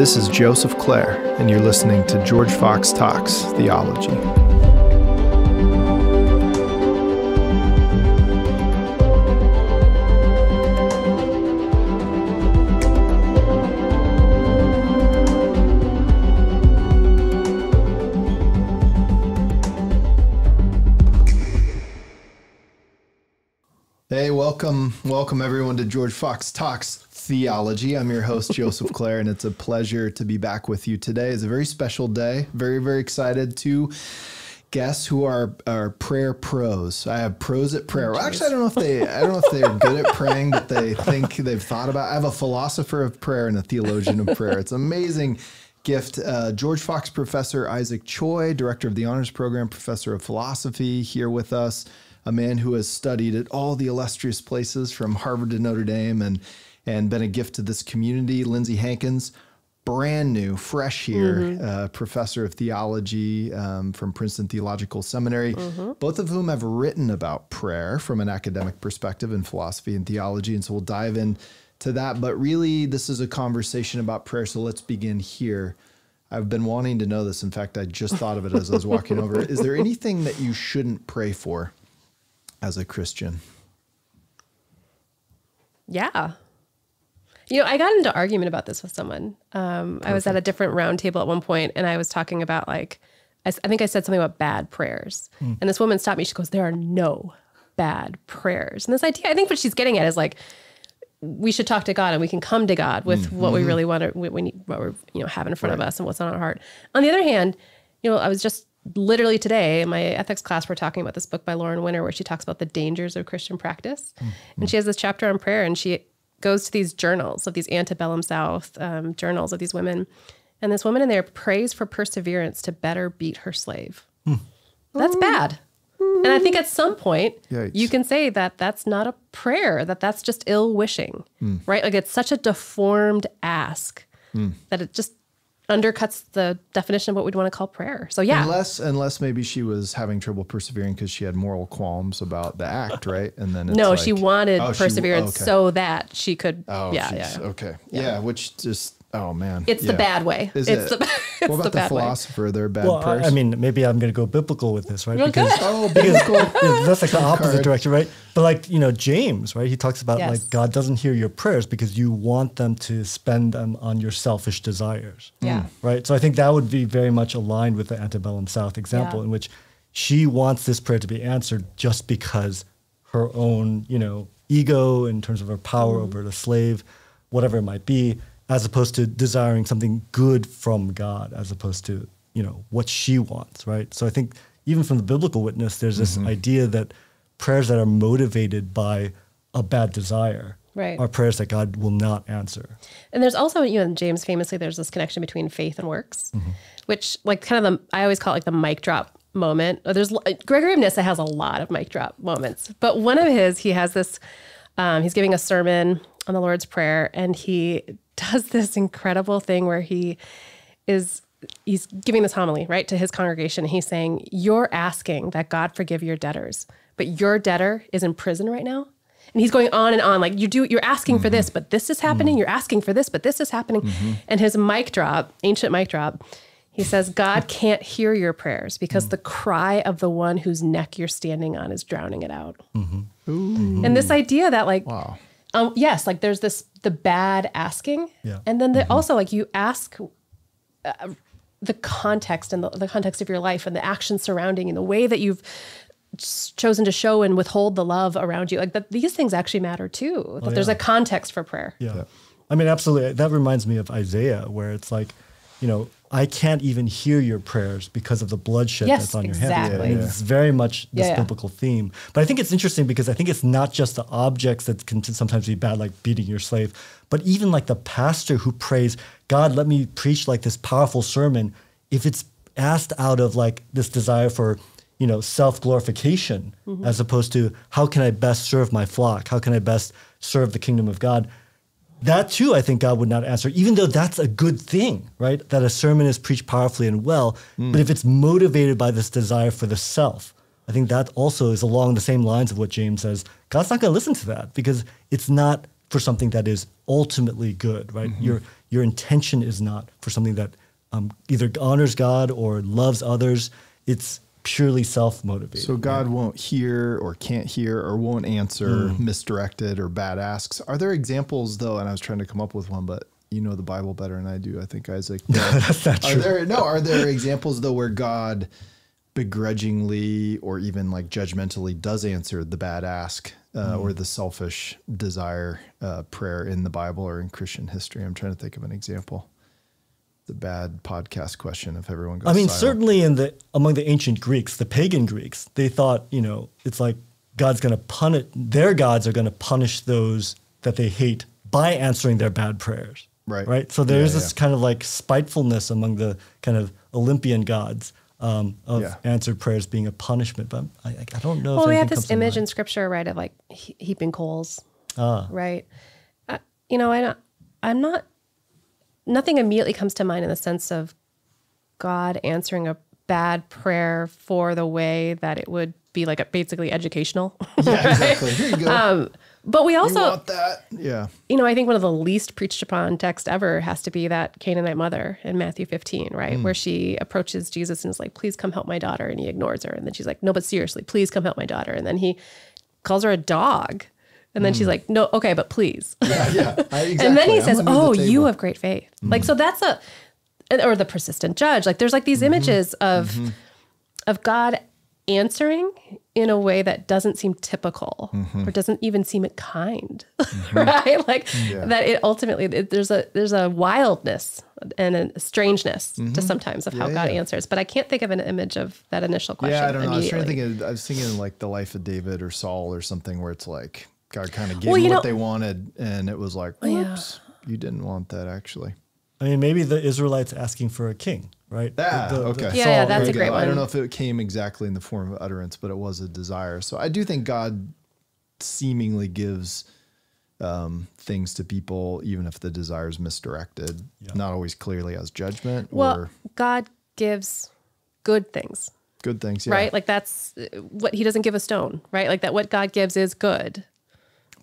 This is Joseph Clair, and you're listening to George Fox Talks Theology. Hey, welcome, welcome everyone to George Fox Talks Theology. I'm your host, Joseph Clair, and it's a pleasure to be back with you today. It's a very special day. Very, very excited to guess who are our prayer pros. I have pros at prayer. Well, actually, I don't know if they, I don't know if they're good at praying, but they think they've thought about. I have a philosopher of prayer and a theologian of prayer. It's amazing gift. Uh, George Fox professor Isaac Choi, director of the honors program, professor of philosophy, here with us. A man who has studied at all the illustrious places from Harvard to Notre Dame and and been a gift to this community. Lindsey Hankins, brand new, fresh here, Mm-hmm. uh, professor of theology um, from Princeton Theological Seminary, Mm-hmm. both of whom have written about prayer from an academic perspective in philosophy and theology. And so we'll dive in to that. But really, this is a conversation about prayer. So let's begin here. I've been wanting to know this. In fact, I just thought of it as I was walking over. Is there anything that you shouldn't pray for as a Christian? Yeah. You know, I got into argument about this with someone. Um, I was at a different round table at one point, and I was talking about like, I think I said something about bad prayers, hmm. and this woman stopped me. She goes, "There are no bad prayers." And this idea, I think, what she's getting at is like, we should talk to God, and we can come to God with hmm. what we mm-hmm. really want to, we, we need, what we you know have in front of us, and what's on our heart. On the other hand, you know, I was just literally today in my ethics class, we're talking about this book by Lauren Winner where she talks about the dangers of Christian practice, hmm. and she has this chapter on prayer, and she goes to these journals of these antebellum South um, journals of these women. And this woman in there prays for perseverance to better beat her slave. Hmm. That's hmm. bad. And I think at some point Yikes. you can say that that's not a prayer, that that's just ill wishing, hmm. right? Like it's such a deformed ask that it just undercuts the definition of what we'd want to call prayer. So yeah, Unless, unless maybe she was having trouble persevering because she had moral qualms about the act, right? And then it's no, like- she wanted Oh, she- perseverance okay. so that she could. Oh, yeah, yeah. Okay. Yeah. which just oh man, It's the bad way. Is it's it? the it's what about the the, bad way. philosopher? They're bad Well, prayers. I, I mean, maybe I'm going to go biblical with this, right? You're because oh, because biblical. yeah, that's like the opposite card. direction, right? But like you know, James, right? He talks about Yes. like God doesn't hear your prayers because you want them to spend them on your selfish desires. Yeah. Right. So I think that would be very much aligned with the antebellum South example, Yeah. in which she wants this prayer to be answered just because her own, you know, ego in terms of her power Mm-hmm. over the slave, whatever it might be, as opposed to desiring something good from God, as opposed to, you know, what she wants, right? So I think even from the biblical witness, there's this Mm-hmm. idea that prayers that are motivated by a bad desire Right. are prayers that God will not answer. And there's also, you know, in James famously, there's this connection between faith and works, which, like, kind of the, I always call it like the mic drop moment. Uh, There's Gregory of Nyssa has a lot of mic drop moments, but one of his, he has this, um, he's giving a sermon on the Lord's Prayer, and he does this incredible thing where he is he's giving this homily right to his congregation. He's saying you're asking that god forgive your debtors but your debtor is in prison right now? And he's going on and on like you do you're asking for this but this is happening. You're asking for this but this is happening. And his mic drop ancient mic drop he says god can't hear your prayers because the cry of the one whose neck you're standing on is drowning it out. Mm-hmm. And this idea that like wow. Um, yes, like there's this the bad asking, Yeah. and then the, also like you ask uh, the context and the, the context of your life and the actions surrounding and the way that you've chosen to show and withhold the love around you, like that these things actually matter too. That there's a context for prayer. Yeah. I mean, absolutely. That reminds me of Isaiah, where it's like, you know, I can't even hear your prayers because of the bloodshed Yes, that's on your hands. exactly. I mean, It's very much this Yeah, yeah. biblical theme. But I think it's interesting because I think it's not just the objects that can sometimes be bad, like beating your slave, but even like the pastor who prays, God, let me preach like this powerful sermon. If it's asked out of like this desire for, you know, self glorification, Mm-hmm. as opposed to how can I best serve my flock? How can I best serve the kingdom of God? That too, I think God would not answer, even though that's a good thing, right? That a sermon is preached powerfully and well. But if it's motivated by this desire for the self, I think that also is along the same lines of what James says. God's not going to listen to that because it's not for something that is ultimately good, right? You're your intention is not for something that um, either honors God or loves others. It's purely self motivated. So God won't hear or can't hear or won't answer Hmm. misdirected or bad asks. Are there examples though? And I was trying to come up with one, but you know the Bible better than I do. I think Isaac. That's not are true. there no? Are there examples though where God begrudgingly or even like judgmentally does answer the bad ask uh, Hmm. or the selfish desire uh, prayer in the Bible or in Christian history? I'm trying to think of an example. The bad podcast question if everyone goes. I mean, silent. certainly in the among the ancient Greeks, the pagan Greeks, they thought, you know, it's like God's going to punish their gods are going to punish those that they hate by answering their bad prayers. Right. Right. So there's Yeah, this yeah. kind of like spitefulness among the kind of Olympian gods um, of Yeah. answered prayers being a punishment. But I, I don't know. Well, if we have this image in scripture, right, of like he- heaping coals, Ah. right? Uh, you know, I don't, I'm not. Nothing immediately comes to mind in the sense of God answering a bad prayer for the way that it would be like a, basically educational. Yeah, exactly. Here you go. but we also, want that? Yeah. you know, I think one of the least preached upon text ever has to be that Canaanite mother in Matthew 15, right? Hmm. Where she approaches Jesus and is like, please come help my daughter. And he ignores her. And then she's like, no, but seriously, please come help my daughter. And then he calls her a dog. And then she's like, no, okay, but please. Yeah, yeah. I- and then he I'm says, oh, you. Mm-hmm. have great faith. Like, so that's a, or the persistent judge. Like, there's like these Mm-hmm. images of, of God answering in a way that doesn't seem typical Mm-hmm. or doesn't even seem kind right like Yeah. that it ultimately it, there's a there's a wildness and a strangeness to sometimes of how Mm-hmm. God yeah. answers but i can't think of an image of that initial question Yeah, I don't know. I was trying to think of, I was thinking like the life of David or Saul or something where it's like God kind of gave Well, them what know- they wanted and it was like, Yeah. you didn't want that actually. I mean, maybe the Israelites asking for a king, right? Yeah, The- the- okay. Yeah, yeah, that's a great good. I don't know if it came exactly in the form of utterance, but it was a desire. So I do think God seemingly gives um, things to people, even if the desire is misdirected, Yeah. not always clearly as judgment well or god gives good things good things. Yeah. right like that's uh, what he doesn't give a stone right like that what god gives is good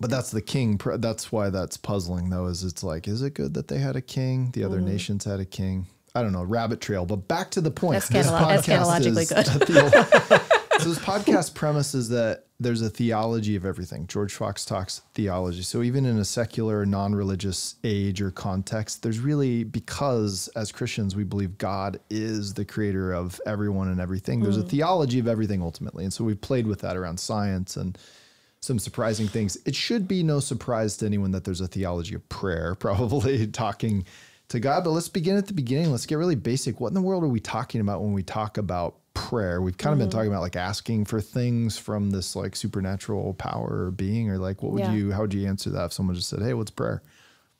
But that's the king. That's why that's puzzling, though. Is it's like, is it good that they had a king? The Mm. other nations had a king. I don't know. Rabbit trail. But back to the point. Eschatolo- eschatologically good. good. so this podcast premise is that there's a theology of everything. George Fox talks theology. So even in a secular, non-religious age or context, there's really because as Christians we believe God is the creator of everyone and everything. There's a theology of everything ultimately, and so we've played with that around science and some surprising things. It should be no surprise to anyone that there's a theology of prayer, probably talking to God. But let's begin at the beginning. Let's get really basic. What in the world are we talking about when we talk about prayer? We've kind of been talking about like asking for things from this like supernatural power or being, or like what would Yeah. you, how would you answer that if someone just said, Hey, what's prayer?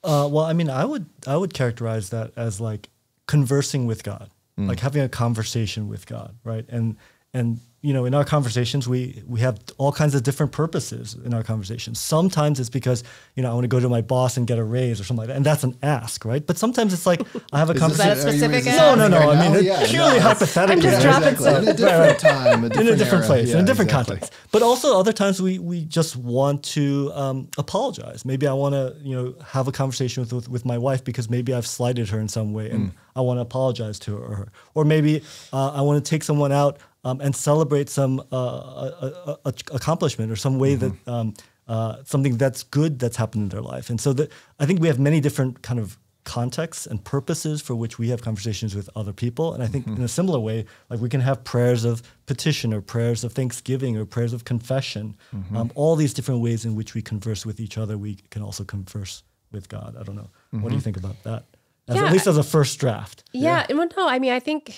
Uh, well, I mean, I would I would characterize that as like conversing with God, like having a conversation with God, right? And and you know, in our conversations, we we have all kinds of different purposes in our conversations. Sometimes it's because you know I want to go to my boss and get a raise or something like that, and that's an ask, right? But sometimes it's like I have a Is conversation. that a are you specific? No, no, no. something I mean, now? it's Yeah, purely no, hypothetically. I'm just dropping exactly. In a different time, a in a different era. place, in a different exactly. context. But also other times we we just want to um, apologize. Maybe I want to you know have a conversation with, with with my wife because maybe I've slighted her in some way, and I want to apologize to her. Or, her. or maybe uh, I want to take someone out um, and celebrate some uh, a, a, a accomplishment or some way that. Um, uh, something that's good that's happened in their life, and so that I think we have many different kind of contexts and purposes for which we have conversations with other people. And I think in a similar way, like we can have prayers of petition or prayers of thanksgiving or prayers of confession. Um, all these different ways in which we converse with each other, we can also converse with God. I don't know. What do you think about that? As, Yeah, at least as a first draft. Yeah, and well, no, I mean, I think.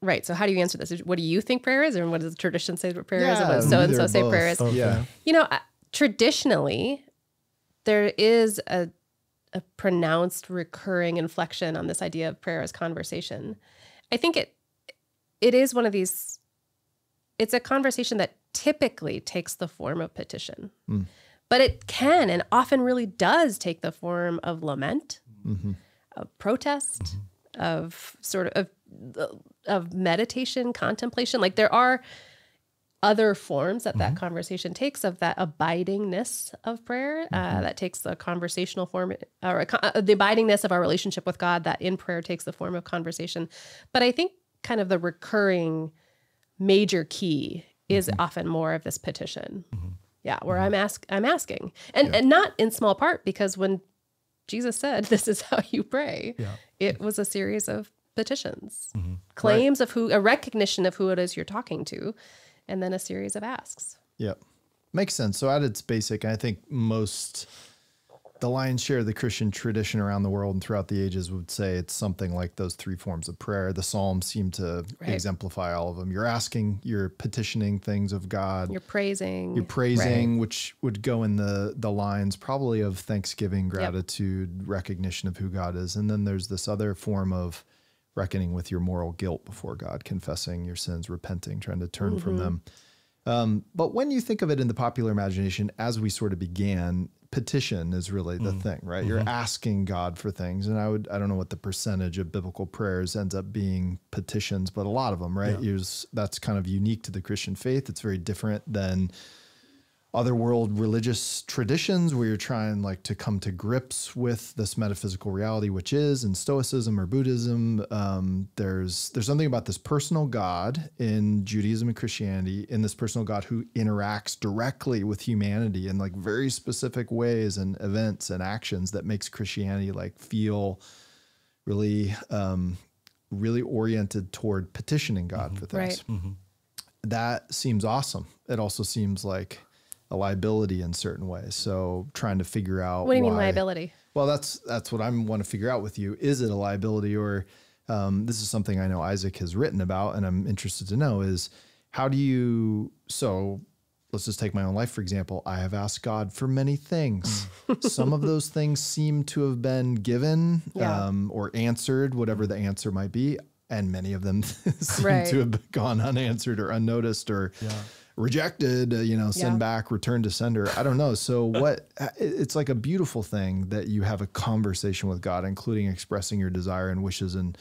Right. So, how do you answer this? What do you think prayer is, and what does the tradition say what prayer is, and Yeah, what so and so say or prayer is? Okay. Yeah. You know, uh, traditionally, there is a a pronounced recurring inflection on this idea of prayer as conversation. I think it it is one of these. It's a conversation that typically takes the form of petition, but it can and often really does take the form of lament, of protest, of sort of of, of meditation, contemplation. Like there are other forms that that mm-hmm. conversation takes of that abidingness of prayer uh, mm-hmm. that takes the conversational form or uh, the abidingness of our relationship with god that in prayer takes the form of conversation. But i think kind of the recurring major key is mm-hmm. often more of this petition. Yeah where i'm ask i'm asking. And and not in small part because when jesus said this is how you pray it was a series of petitions claims of who a recognition of who it is you're talking to and then a series of asks Yep. Makes sense. So at its basic, I think most the lion's share of the Christian tradition around the world and throughout the ages would say it's something like those three forms of prayer. The Psalms seem to Right. exemplify all of them. You're asking, you're petitioning things of God. you're praising you're praising, which would go in the the lines probably of thanksgiving, gratitude, recognition of who God is, and then there's this other form of reckoning with your moral guilt before God, confessing your sins, repenting, trying to turn from mm-hmm. them. Um, but when you think of it in the popular imagination, as we sort of began, petition is really the mm. thing, right? You're mm-hmm. asking God for things, and I would I don't know what the percentage of biblical prayers ends up being petitions, but a lot of them, right? Use that's kind of unique to the Christian faith. It's very different than other world religious traditions where you're trying like to come to grips with this metaphysical reality which is in stoicism or buddhism um, there's there's something about this personal god in judaism and christianity in this personal god who interacts directly with humanity in like very specific ways and events and actions that makes christianity like feel really um, really oriented toward petitioning god for things. Right. That seems awesome. It also seems like a liability in certain ways. So trying to figure out what do you mean liability Well, that's that's what I want to figure out with you. Is it a liability or um, this is something I know Isaac has written about, and I'm interested to know is how do you so. Let's just take my own life, for example. I have asked God for many things. Some of those things seem to have been given Yeah. um, or answered, whatever the answer might be. And many of them seem Right. to have gone unanswered or unnoticed or rejected, uh, you know, send Yeah. back, return to sender. I don't know. So what it's like a beautiful thing that you have a conversation with God, including expressing your desire and wishes and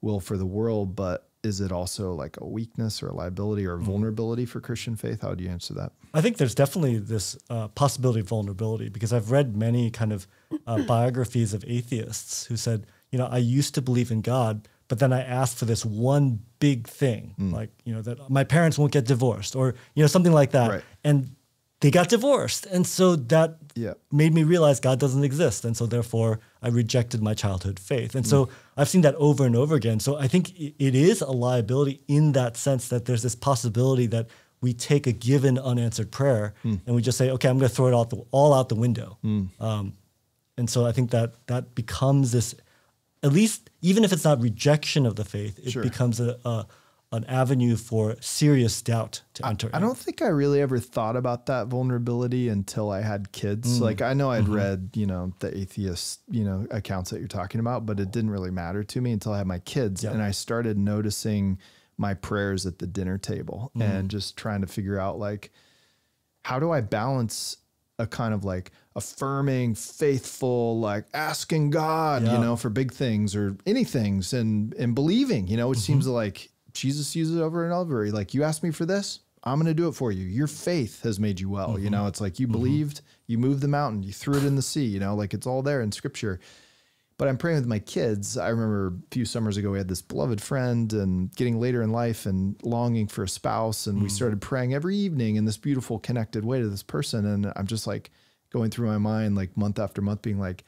will for the world. But is it also like a weakness or a liability or a vulnerability for Christian faith? How do you answer that? I think there's definitely this uh, possibility of vulnerability because I've read many kind of uh, biographies of atheists who said, you know, I used to believe in God, but then I asked for this one big thing, hmm. like, you know, that my parents won't get divorced or, you know, something like that. Right. And they got divorced. And so that Yeah. made me realize God doesn't exist. And so therefore I rejected my childhood faith. And so hmm. I've seen that over and over again. So I think it is a liability in that sense that there's this possibility that we take a given unanswered prayer hmm. and we just say, okay, I'm going to throw it out the, all out the window. Um, and so I think that that becomes this, at least even if it's not rejection of the faith, it Sure. becomes a, a an avenue for serious doubt to enter. I in. don't think I really ever thought about that vulnerability until I had kids. Mm. Like I know Mm-hmm. I'd read, you know, the atheist, you know, accounts that you're talking about, but it didn't really matter to me until I had my kids Yeah. and I started noticing my prayers at the dinner table Mm. and just trying to figure out like how do I balance a kind of like affirming, faithful, like asking God, Yeah. you know, for big things or any things and and believing, you know, it seems Mm-hmm. like Jesus uses it over and over. Like you asked me for this, I'm going to do it for you. Your faith has made you well. Mm-hmm. You know, it's like you believed, you moved the mountain, you threw it in the sea, you know, like it's all there in scripture. But I'm praying with my kids. I remember a few summers ago, we had this beloved friend and getting later in life and longing for a spouse. And we started praying every evening in this beautiful, connected way to this person. And I'm just like going through my mind, like month after month, being like,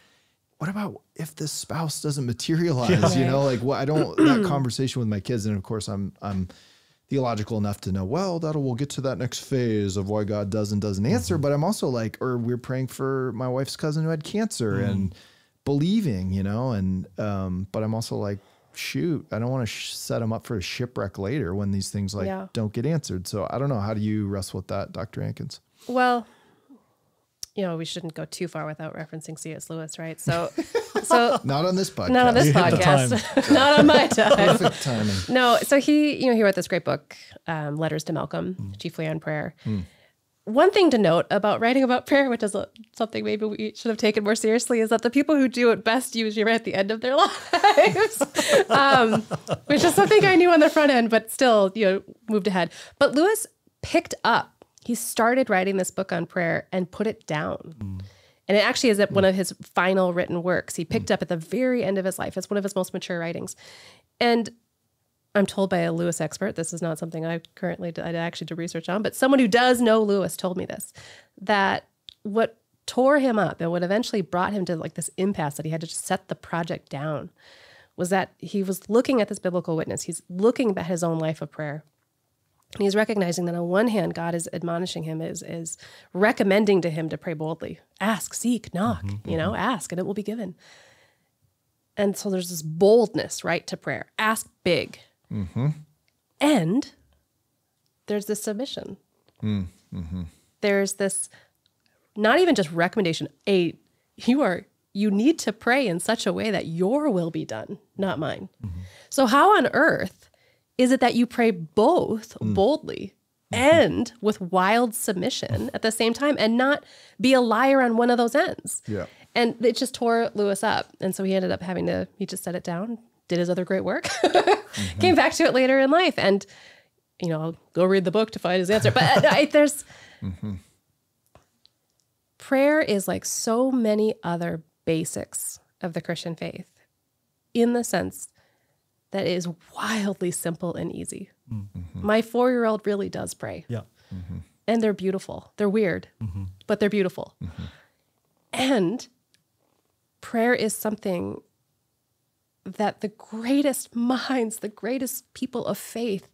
what about if this spouse doesn't materialize? You know, like what I don't that conversation with my kids. And of course, I'm I'm theological enough to know, well, that'll we'll get to that next phase of why God does and doesn't answer. But I'm also like, or we're praying for my wife's cousin who had cancer and believing, you know, and um, but I'm also like, shoot, I don't want to sh- set them up for a shipwreck later when these things like Yeah. don't get answered. So I don't know. How do you wrestle with that, Dr. Hankins? Well, you know, we shouldn't go too far without referencing C.S. Lewis, right? So, so Not on this podcast. not on this You podcast, not on my time. Perfect timing. No, so he, you know, he wrote this great book, um, Letters to Malcolm, chiefly on prayer. One thing to note about writing about prayer, which is something maybe we should have taken more seriously, is that the people who do it best usually right at the end of their lives, um, which is something I knew on the front end, but still, you know, moved ahead. But Lewis picked up, he started writing this book on prayer and put it down. Mm. And it actually is at one mm. of his final written works. He mm. picked up at the very end of his life. It's one of his most mature writings. And I'm told by a Lewis expert, this is not something I currently I actually did research on, but someone who does know Lewis told me this that what tore him up and what eventually brought him to like this impasse that he had to just set the project down was that he was looking at this biblical witness. He's looking at his own life of prayer. And he's recognizing that on one hand, God is admonishing him, is is recommending to him to pray boldly. Ask, seek, knock, mm-hmm, you know, mm-hmm. ask and it will be given. And so there's this boldness, right, to prayer. Ask big. Mm-hmm. And there's this submission. There's this not even just recommendation, a you are you need to pray in such a way that your will be done, not mine. So how on earth is it that you pray both mm. boldly mm-hmm. and with wild submission at the same time and not be a liar on one of those ends? Yeah. And it just tore Lewis up. And so he ended up having to, he just set it down, did his other great work, mm-hmm. came back to it later in life. And, you know, I'll go read the book to find his answer. But uh, I, there's, mm-hmm. prayer is like so many other basics of the Christian faith in the sense that it is wildly simple and easy. Mm-hmm. My four year old really does pray Yeah. Mm-hmm. and they're beautiful. They're weird, mm-hmm. but they're beautiful. And prayer is something that the greatest minds, the greatest people of faith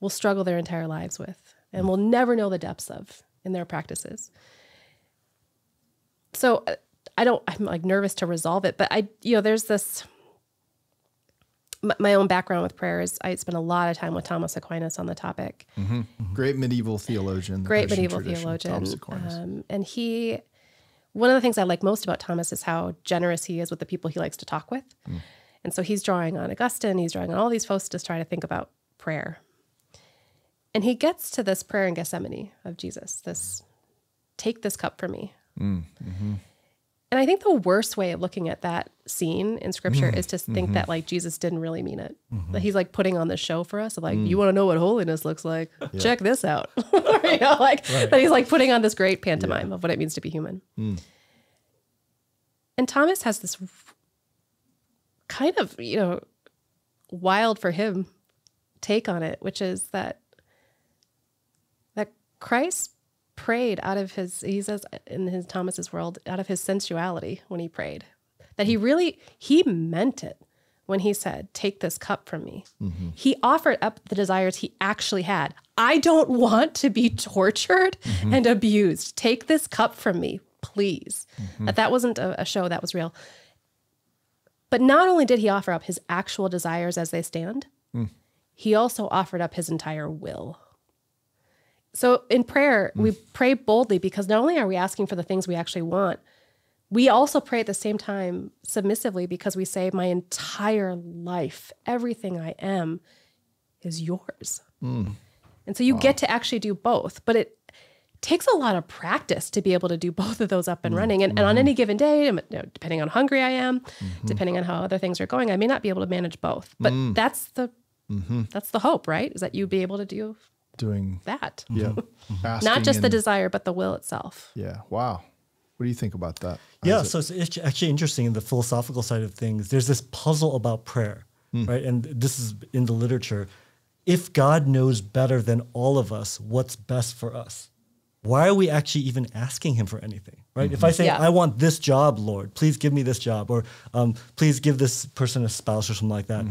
will struggle their entire lives with and mm. will never know the depths of in their practices. So uh, I don't, I'm like nervous to resolve it, but I, you know, there's this, my, my own background with prayer is I spent a lot of time with Thomas Aquinas on the topic mm-hmm, mm-hmm. Great medieval theologian. the great Christian medieval tradition, theologian. Thomas Aquinas. Um, and he, one of the things I like most about Thomas is how generous he is with the people he likes to talk with. Mm. And so he's drawing on Augustine, he's drawing on all these folks to try to think about prayer. And he gets to this prayer in Gethsemane of Jesus, this take this cup from me. Mm, mm-hmm. And I think the worst way of looking at that scene in scripture mm-hmm. is to think mm-hmm. that like Jesus didn't really mean it. Mm-hmm. That he's like putting on the show for us of like, mm. you want to know what holiness looks like? Check this out. you know, like that he's like putting on this great pantomime of what it means to be human. Mm. And Thomas has this kind of, you know, wild for him take on it, which is that that Christ prayed out of his he says in his Thomas's world out of his sensuality when he prayed. That he mm-hmm. really he meant it when he said, "Take this cup from me." Mm-hmm. He offered up the desires he actually had. I don't want to be tortured mm-hmm. and abused. Take this cup from me, please. That that wasn't a, a show, that was real. But not only did he offer up his actual desires as they stand, mm. he also offered up his entire will. So in prayer, mm. we pray boldly because not only are we asking for the things we actually want, we also pray at the same time submissively because we say, My entire life, everything I am, is yours. Mm. And so you get to actually do both, but it takes a lot of practice to be able to do both of those up and mm. running. And, and on mm-hmm. any given day, you know, depending on how hungry I am, mm-hmm. depending on how other things are going, I may not be able to manage both. But that's the mm-hmm. that's the hope, right? Is that you be able to do Doing that. yeah, mm-hmm. Mm-hmm. Not just the desire, but the will itself. yeah. Wow. What do you think about that? Yeah, Isaac? so it's it's actually interesting in the philosophical side of things. There's this puzzle about prayer, hmm. right? And this is in the literature. If God knows better than all of us what's best for us, why are we actually even asking Him for anything, right? If I mm-hmm. say, Yeah. I want this job, Lord, please give me this job, or um, please give this person a spouse or something like that.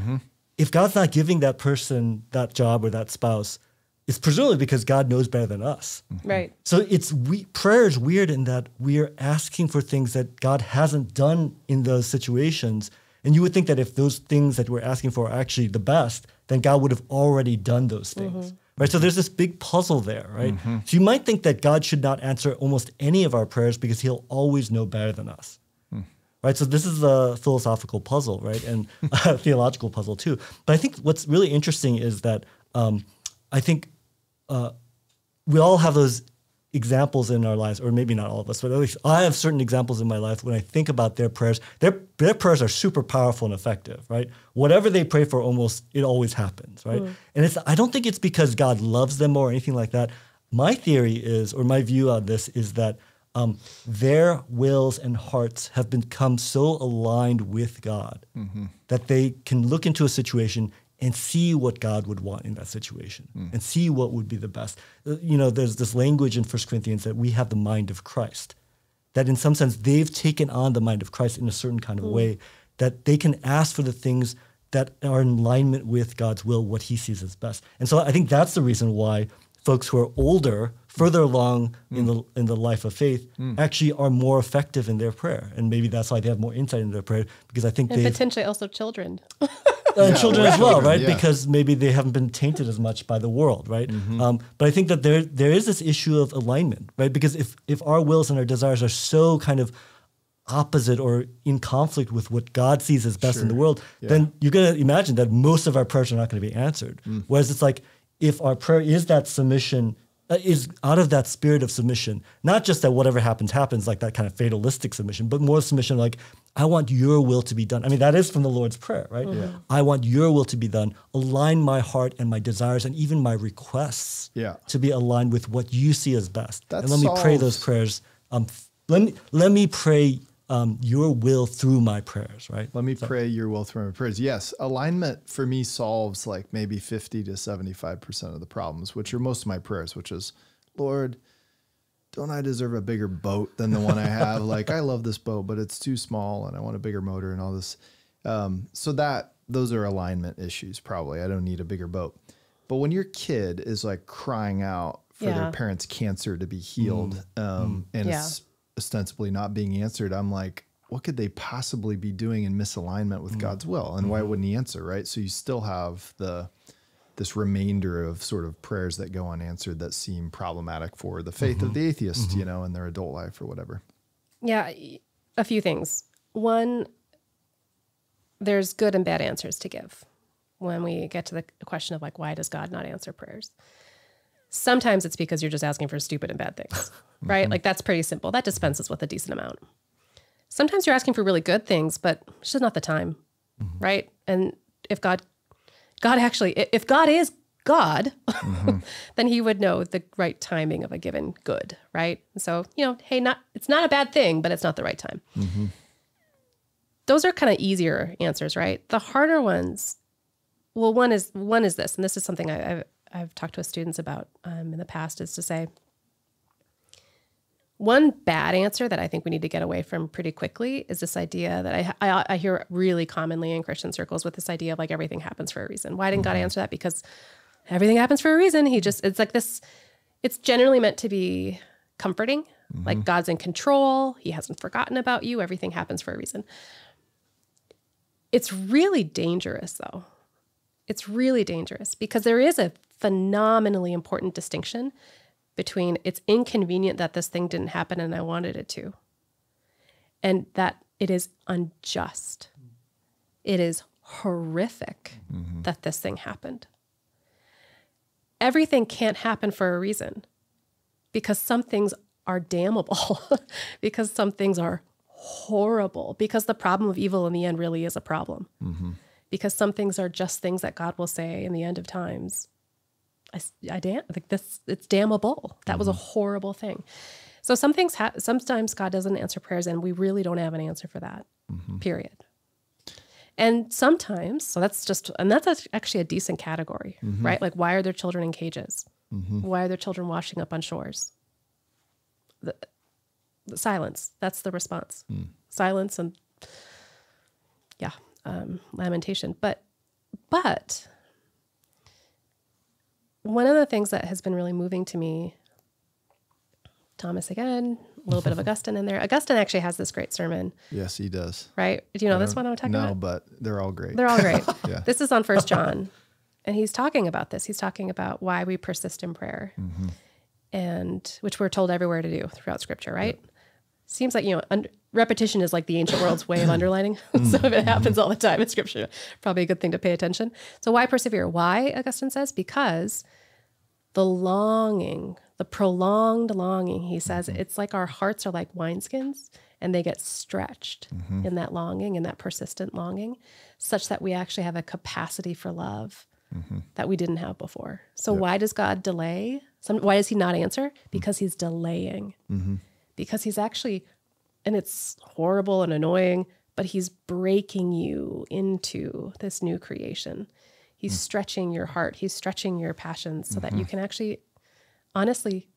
If God's not giving that person that job or that spouse, it's presumably because God knows better than us. Mm-hmm. Right. So it's we, prayer is weird in that we are asking for things that God hasn't done in those situations. And you would think that if those things that we're asking for are actually the best, then God would have already done those mm-hmm. things. Right? So there's this big puzzle there, right? Mm-hmm. So you might think that God should not answer almost any of our prayers because he'll always know better than us. Hmm. Right? So this is a philosophical puzzle, right? And a theological puzzle too. But I think what's really interesting is that um, I think we all have those examples in our lives, or maybe not all of us, but at least I have certain examples in my life when I think about their prayers. Their their prayers are super powerful and effective, right? Whatever they pray for, almost it always happens, right? And it's I don't think it's because God loves them or anything like that. my theory is, or my view on this is that um, their wills and hearts have become so aligned with God that they can look into a situation and see what God would want in that situation and see what would be the best. Uh, You know, there's this language in 1 Corinthians that we have the mind of Christ, that in some sense they've taken on the mind of Christ in a certain kind of way, that they can ask for the things that are in alignment with God's will, what he sees as best. And so I think that's the reason why folks who are older, further along in the in the life of faith, actually are more effective in their prayer. And maybe that's why they have more insight into their prayer, because I think And they've potentially also children. uh, children as well, right? yeah. Because maybe they haven't been tainted as much by the world, right? Um, but I think that there there is this issue of alignment, right? Because if if our wills and our desires are so kind of opposite or in conflict with what God sees as best in the world, Yeah. then you're going to imagine that most of our prayers are not going to be answered. Whereas it's like if our prayer is that submission. Uh, is out of that spirit of submission, not just that whatever happens happens, like that kind of fatalistic submission, but more submission like I want your will to be done. I mean, that is from the Lord's prayer, right? Yeah. I want your will to be done. Align my heart and my desires and even my requests Yeah. to be aligned with what you see as best. That and let me pray those prayers. Um, let me let me pray um, your will through my prayers, right? Let me pray your will through my prayers. Yes, alignment for me solves like maybe 50 to 75% of the problems, which are most of my prayers, which is, Lord, don't I deserve a bigger boat than the one I have? like, I love this boat, but it's too small and I want a bigger motor and all this. Um, so, that those are alignment issues, probably. I don't need a bigger boat. But when your kid is like crying out for Yeah. their parents' cancer to be healed um, and Yeah. it's ostensibly not being answered, I'm like, what could they possibly be doing in misalignment with mm. God's will? And why mm-hmm. wouldn't he answer, right? So you still have the this remainder of sort of prayers that go unanswered that seem problematic for the faith of mm-hmm. the atheist, you mm-hmm. know, in their adult life or whatever. Yeah, a few things. One, there's good and bad answers to give when we get to the question of like, why does God not answer prayers? Sometimes it's because you're just asking for stupid and bad things, right? Mm-hmm. Like that's pretty simple. That dispenses with a decent amount. Sometimes you're asking for really good things, but it's just not the time, mm-hmm. right? And if God, God actually, if God is God, mm-hmm. then He would know the right timing of a given good, right? So you know, hey, not it's not a bad thing, but it's not the right time. Those are kind of easier answers, right? The harder ones, well, one is one is this, and this is something I, I've I've talked to students about um, in the past, is to say one bad answer that I think we need to get away from pretty quickly is this idea that I, I, I hear really commonly in Christian circles with this idea of like everything happens for a reason. Why didn't God answer that? Because everything happens for a reason. He just, it's like this, it's generally meant to be comforting. Like God's in control. He hasn't forgotten about you. Everything happens for a reason. It's really dangerous though. It's really dangerous because there is a phenomenally important distinction between it's inconvenient that this thing didn't happen and I wanted it to, and that it is unjust. It is horrific mm-hmm. that this thing happened. Everything can't happen for a reason. Because some things are damnable, because some things are horrible, because the problem of evil in the end really is a problem. Mm-hmm. Because some things are just things that God will say in the end of times I, I damn like this it's damnable that was a mm-hmm. horrible thing. So some things ha- sometimes god doesn't answer prayers and we really don't have an answer for that mm-hmm. period. And sometimes so that's just and that's actually a decent category mm-hmm. right? Like why are there children in cages? Why are there children washing up on shores? The, the silence that's the response. Mm. Silence and yeah um, lamentation. But but one of the things that has been really moving to me, Thomas again, a little bit of Augustine in there. Augustine actually has this great sermon, Yes, he does. right? Do you know this one I'm talking no, about? No, but they're all great. They're all great. Yeah. This is on First John, and he's talking about this. He's talking about why we persist in prayer, Mm-hmm. and which we're told everywhere to do throughout Scripture, right? Seems like you know un- repetition is like the ancient world's way of mm. underlining. so if it happens all the time in Scripture, probably a good thing to pay attention. So why persevere? Why Augustine says because the longing, the prolonged longing, he says, mm-hmm. it's like our hearts are like wineskins and they get stretched mm-hmm. in that longing, in that persistent longing, such that we actually have a capacity for love mm-hmm. that we didn't have before. So, why does God delay Some, why does he not answer? Mm. Because he's delaying. Because he's actually, and it's horrible and annoying, but he's breaking you into this new creation. He's hmm. stretching your heart. He's stretching your passions so that you mm-hmm. can actually, honestly,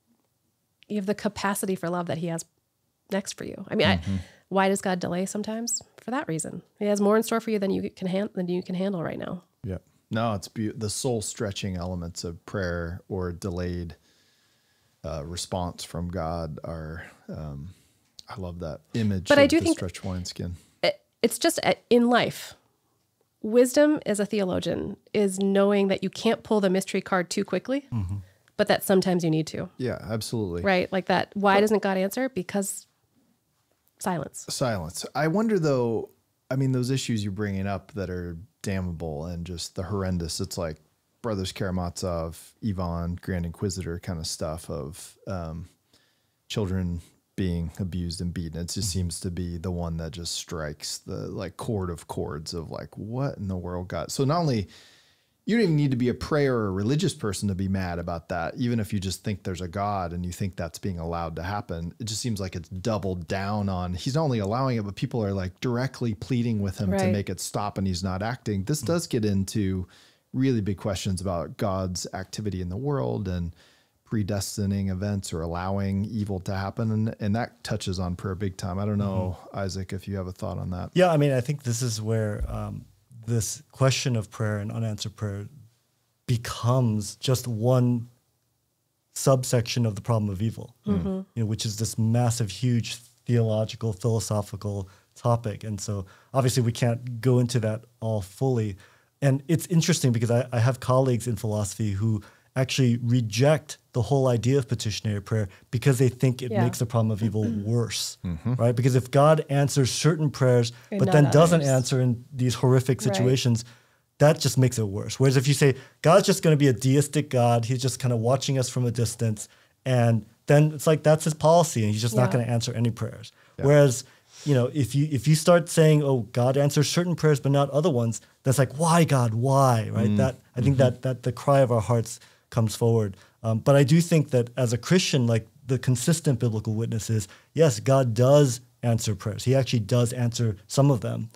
you have the capacity for love that he has next for you. I mean, I, mm-hmm. why does God delay sometimes? For that reason, He has more in store for you than you can han- than you can handle right now. Yeah. No, it's be- the soul stretching elements of prayer or delayed uh, response from God are. Um, I love that image. But of I do the think- stretched wineskin. It- it's just uh, in life. Wisdom as a theologian is knowing that you can't pull the mystery card too quickly, but that sometimes you need to. Yeah, absolutely. Right? Like that. Why doesn't God answer? Because silence. Silence. I wonder though. I mean, those issues you're bringing up that are damnable and just the horrendous. It's like Brothers Karamazov, Ivan, Grand Inquisitor kind of stuff of um, children being abused and beaten. It just seems to be the one that just strikes the like chord of chords of like what in the world got. So not only you don't even need to be a prayer or a religious person to be mad about that. Even if you just think there's a God and you think that's being allowed to happen, it just seems like it's doubled down on. He's not only allowing it, but people are like directly pleading with him to make it stop, and he's not acting. This does get into really big questions about God's activity in the world and predestining events or allowing evil to happen, and, and that touches on prayer big time. I don't know, mm-hmm. Isaac, if you have a thought on that. Yeah, I mean, I think this is where um, this question of prayer and unanswered prayer becomes just one subsection of the problem of evil, mm-hmm. Mm-hmm. you know, which is this massive, huge theological, philosophical topic. And so, obviously, we can't go into that all fully. And it's interesting because I, I have colleagues in philosophy who actually reject the whole idea of petitionary prayer because they think it Yeah. makes the problem of evil worse, mm-hmm. right? Because if God answers certain prayers, And but not then doesn't answer in these horrific Right. situations, that just makes it worse. Whereas if you say God's just going to be a deistic God, he's just kind of watching us from a distance, and then it's like that's his policy, and he's just not going to answer any prayers. Whereas you know, if you if you start saying, "Oh, God answers certain prayers, but not other ones," that's like, "Why, God? Why?" Right? That I think that that the cry of our hearts comes forward. Um, but I do think that as a Christian, like the consistent biblical witness is, yes, God does answer prayers. He actually does answer some of them,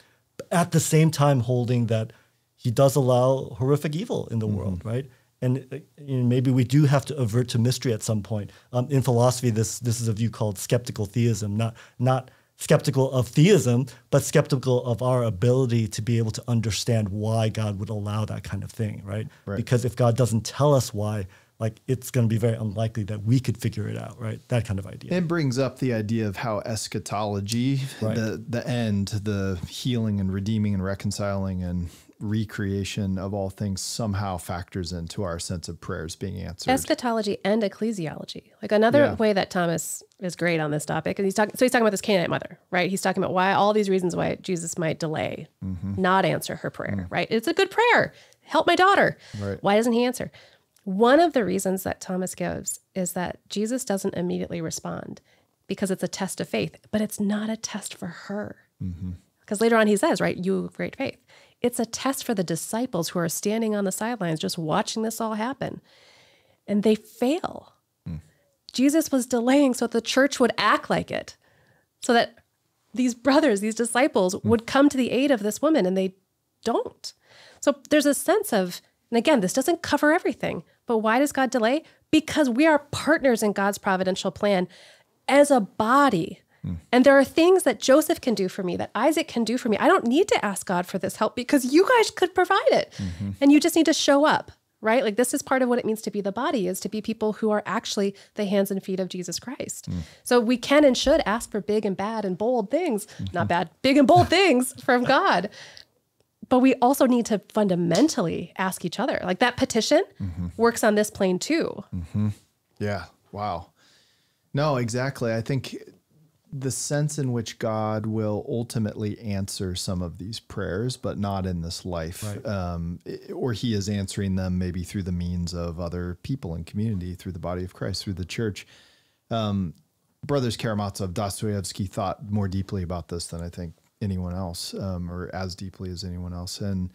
at the same time holding that he does allow horrific evil in the world, right? And you know, maybe we do have to avert to mystery at some point. Um, in philosophy, this this is a view called skeptical theism, not not skeptical of theism, but skeptical of our ability to be able to understand why God would allow that kind of thing, right? Right. Because if God doesn't tell us why, like it's going to be very unlikely that we could figure it out, right? That kind of idea. It brings up the idea of how eschatology, Right. the the end, the healing and redeeming and reconciling and recreation of all things somehow factors into our sense of prayers being answered. Eschatology and ecclesiology. Like another Yeah. way that Thomas is great on this topic, and he's talking. So he's talking about this Canaanite mother, right? He's talking about why all these reasons why Jesus might delay, mm-hmm. not answer her prayer, mm. right? It's a good prayer. Help my daughter. Right. Why doesn't he answer? One of the reasons that Thomas gives is that Jesus doesn't immediately respond because it's a test of faith, but it's not a test for her. Mm-hmm. Because later on he says, right, you have great faith. It's a test for the disciples who are standing on the sidelines just watching this all happen. And they fail. Hmm. Jesus was delaying so that the church would act like it, so that these brothers, these disciples hmm. would come to the aid of this woman, and they don't. So there's a sense of, and again, this doesn't cover everything, but why does God delay? Because we are partners in God's providential plan as a body. And there are things that Joseph can do for me, that Isaac can do for me. I don't need to ask God for this help because you guys could provide it. Mm-hmm. And you just need to show up, right? Like this is part of what it means to be the body is to be people who are actually the hands and feet of Jesus Christ. Mm. So we can and should ask for big and bad and bold things, not mm-hmm. bad, big and bold things from God. But we also need to fundamentally ask each other. Like that petition mm-hmm. works on this plane too. Yeah. Wow. No, exactly. I think the sense in which God will ultimately answer some of these prayers, but not in this life, um, or He is answering them maybe through the means of other people and community, through the body of Christ, through the church. Um, Brothers Karamazov, Dostoevsky thought more deeply about this than I think anyone else, um, or as deeply as anyone else, and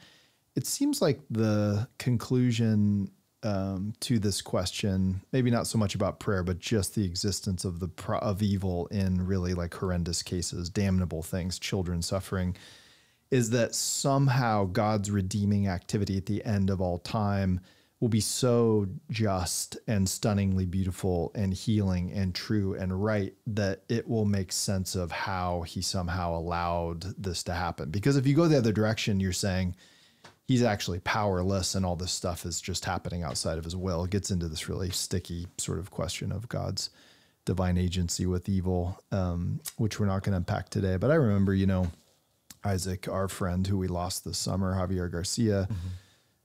it seems like the conclusion um, to this question. Maybe not so much about prayer, but just the existence of the pro- of evil in really like horrendous cases, damnable things, children suffering. Is that somehow God's redeeming activity at the end of all time will be so just and stunningly beautiful and healing and true and right that it will make sense of how he somehow allowed this to happen. Because if you go the other direction, you're saying he's actually powerless and all this stuff is just happening outside of his will. It gets into this really sticky sort of question of God's divine agency with evil, um, which we're not going to unpack today. But I remember, you know, Isaac, our friend who we lost this summer, Javier Garcia. Mm-hmm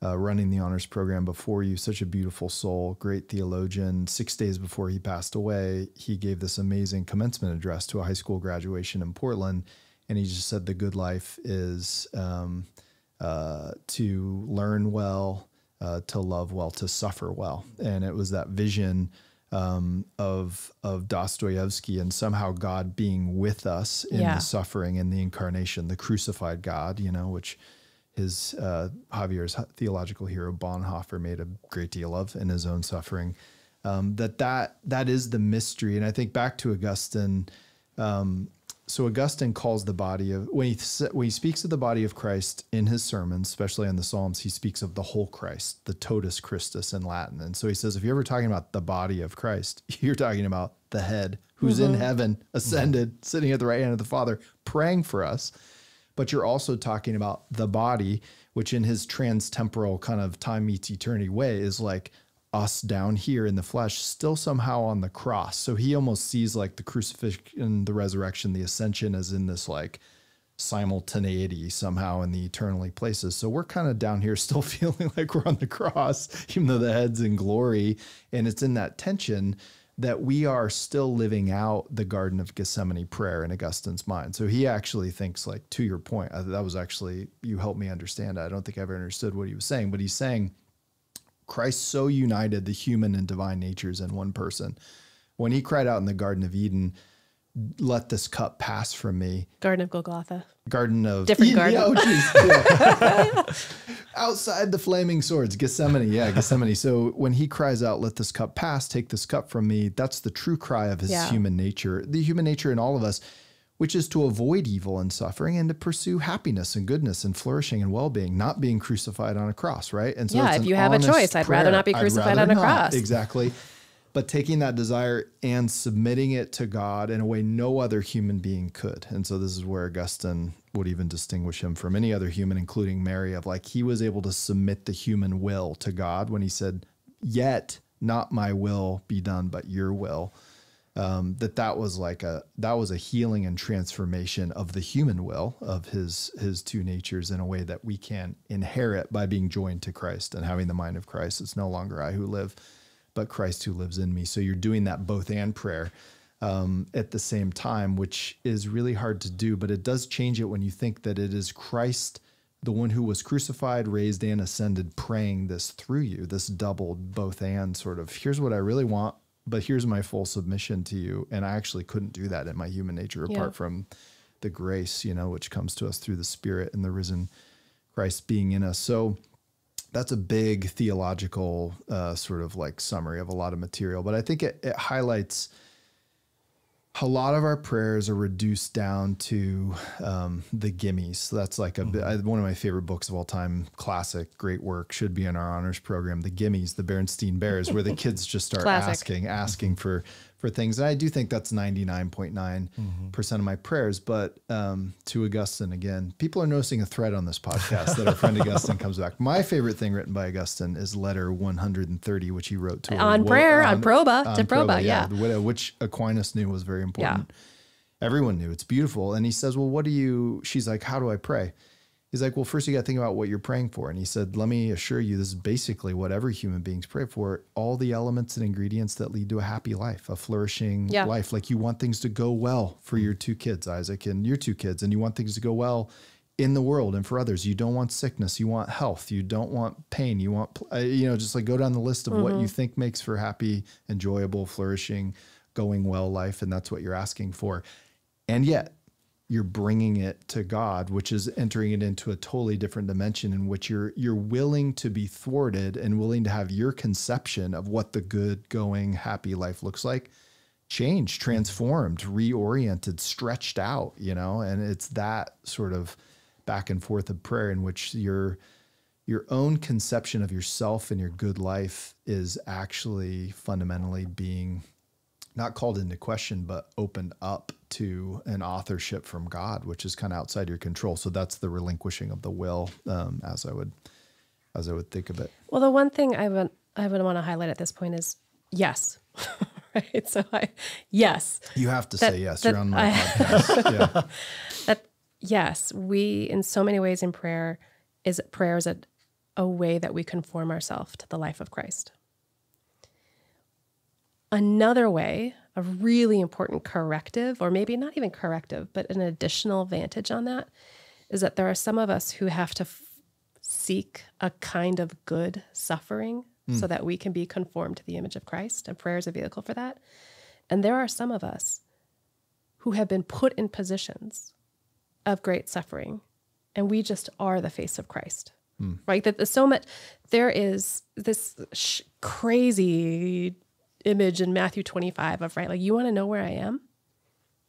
uh, running the honors program before you, such a beautiful soul, great theologian. Six days before he passed away, he gave this amazing commencement address to a high school graduation in Portland. And he just said the good life is um, uh, to learn well, uh, to love well, to suffer well. And it was that vision um, of of Dostoevsky and somehow God being with us in yeah. the suffering and the incarnation, the crucified God, you know, which his uh, Javier's theological hero Bonhoeffer made a great deal of in his own suffering. Um, that that that is the mystery, and I think back to Augustine. Um, so Augustine calls the body of when he when he speaks of the body of Christ in his sermons, especially in the Psalms, he speaks of the whole Christ, the totus Christus in Latin. And so he says, if you're ever talking about the body of Christ, you're talking about the head who's mm-hmm. in heaven, ascended, mm-hmm. sitting at the right hand of the Father, praying for us but you're also talking about the body, which in his trans-temporal kind of time meets eternity way is like us down here in the flesh, still somehow on the cross. So he almost sees like the crucifixion, the resurrection, the ascension as in this like simultaneity somehow in the eternally places. So we're kind of down here still feeling like we're on the cross, even though the head's in glory. And it's in that tension that we are still living out the Garden of Gethsemane prayer in Augustine's mind. So he actually thinks, like, to your point, that was actually, you helped me understand. I don't think I ever understood what he was saying, but he's saying Christ so united the human and divine natures in one person. When he cried out in the Garden of Eden, let this cup pass from me. Garden of Golgotha. Garden of different garden. Yeah, oh, yeah. Outside the flaming swords, Gethsemane. Yeah, Gethsemane. So when he cries out, "Let this cup pass, take this cup from me," that's the true cry of his yeah. human nature, the human nature in all of us, which is to avoid evil and suffering and to pursue happiness and goodness and flourishing and well-being, not being crucified on a cross, right? And so yeah, if you have a choice, I'd rather not be crucified on a not. cross. Exactly but taking that desire and submitting it to God in a way no other human being could. And so this is where Augustine would even distinguish him from any other human, including Mary, of like he was able to submit the human will to God when he said, Yet not my will be done, but your will. Um, that that was like a that was a healing and transformation of the human will of his his two natures in a way that we can inherit by being joined to Christ and having the mind of Christ. It's no longer I who live, but Christ who lives in me. So you're doing that both and prayer um, at the same time, which is really hard to do, but it does change it when you think that it is Christ, the one who was crucified, raised, and ascended, praying this through you, this doubled both and sort of here's what I really want, but here's my full submission to you. And I actually couldn't do that in my human nature apart yeah. from the grace, you know, which comes to us through the Spirit and the risen Christ being in us. So, that's a big theological uh, sort of like summary of a lot of material, but I think it, it highlights a lot of our prayers are reduced down to um, the gimmies. So that's like a mm-hmm. one of my favorite books of all time, classic, great work, should be in our honors program. The gimmies, the Berenstain Bears, where the kids just start asking, asking for for things. And I do think that's 99.9% mm-hmm. percent of my prayers. But um, to Augustine again, people are noticing a thread on this podcast that our friend Augustine comes back. My favorite thing written by Augustine is letter 130, which he wrote to on prayer, on, on proba, on to proba, proba yeah. yeah. Which Aquinas knew was very important. Yeah. Everyone knew it's beautiful. And he says, Well, what do you, she's like, How do I pray? He's like, well, first you got to think about what you're praying for. And he said, let me assure you, this is basically what every human beings pray for all the elements and ingredients that lead to a happy life, a flourishing yeah. life. Like you want things to go well for your two kids, Isaac, and your two kids, and you want things to go well in the world and for others. You don't want sickness, you want health, you don't want pain, you want, uh, you know, just like go down the list of mm-hmm. what you think makes for happy, enjoyable, flourishing, going well life. And that's what you're asking for. And yet, you're bringing it to God, which is entering it into a totally different dimension in which you're you're willing to be thwarted and willing to have your conception of what the good going happy life looks like changed, mm-hmm. transformed, reoriented, stretched out, you know, and it's that sort of back and forth of prayer in which your your own conception of yourself and your good life is actually fundamentally being not called into question, but opened up to an authorship from God, which is kind of outside your control. So that's the relinquishing of the will, um, as I would, as I would think of it. Well, the one thing I would I would want to highlight at this point is yes, right. So I yes, You have to That- say yes. You're on my I- podcast. Yeah. that yes, we in so many ways in prayer is prayer is a, a way that we conform ourselves to the life of Christ. Another way, a really important corrective, or maybe not even corrective, but an additional vantage on that, is that there are some of us who have to seek a kind of good suffering hmm. so that we can be conformed to the image of Christ, and prayer is a vehicle for that. And there are some of us who have been put in positions of great suffering, and we just are the face of Christ. Hmm. Right? That there's so much, there is this sh- crazy image in Matthew 25 of, right, like, you want to know where I am?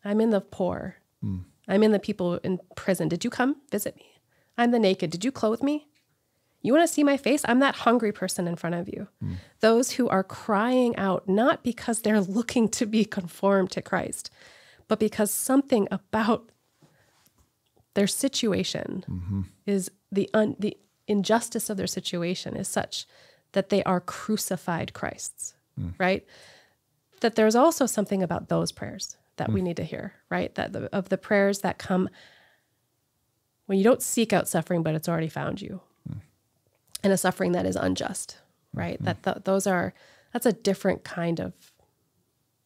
I'm in the poor. Hmm. I'm in the people in prison. Did you come visit me? I'm the naked. Did you clothe me? You want to see my face? I'm that hungry person in front of you. Hmm. Those who are crying out, not because they're looking to be conformed to Christ, but because something about their situation mm-hmm. is the un, the injustice of their situation is such that they are crucified Christs, Mm. right? That there's also something about those prayers that we mm. need to hear, right? That the, of the prayers that come when you don't seek out suffering, but it's already found you, mm. and a suffering that is unjust, right? That th- those are that's a different kind of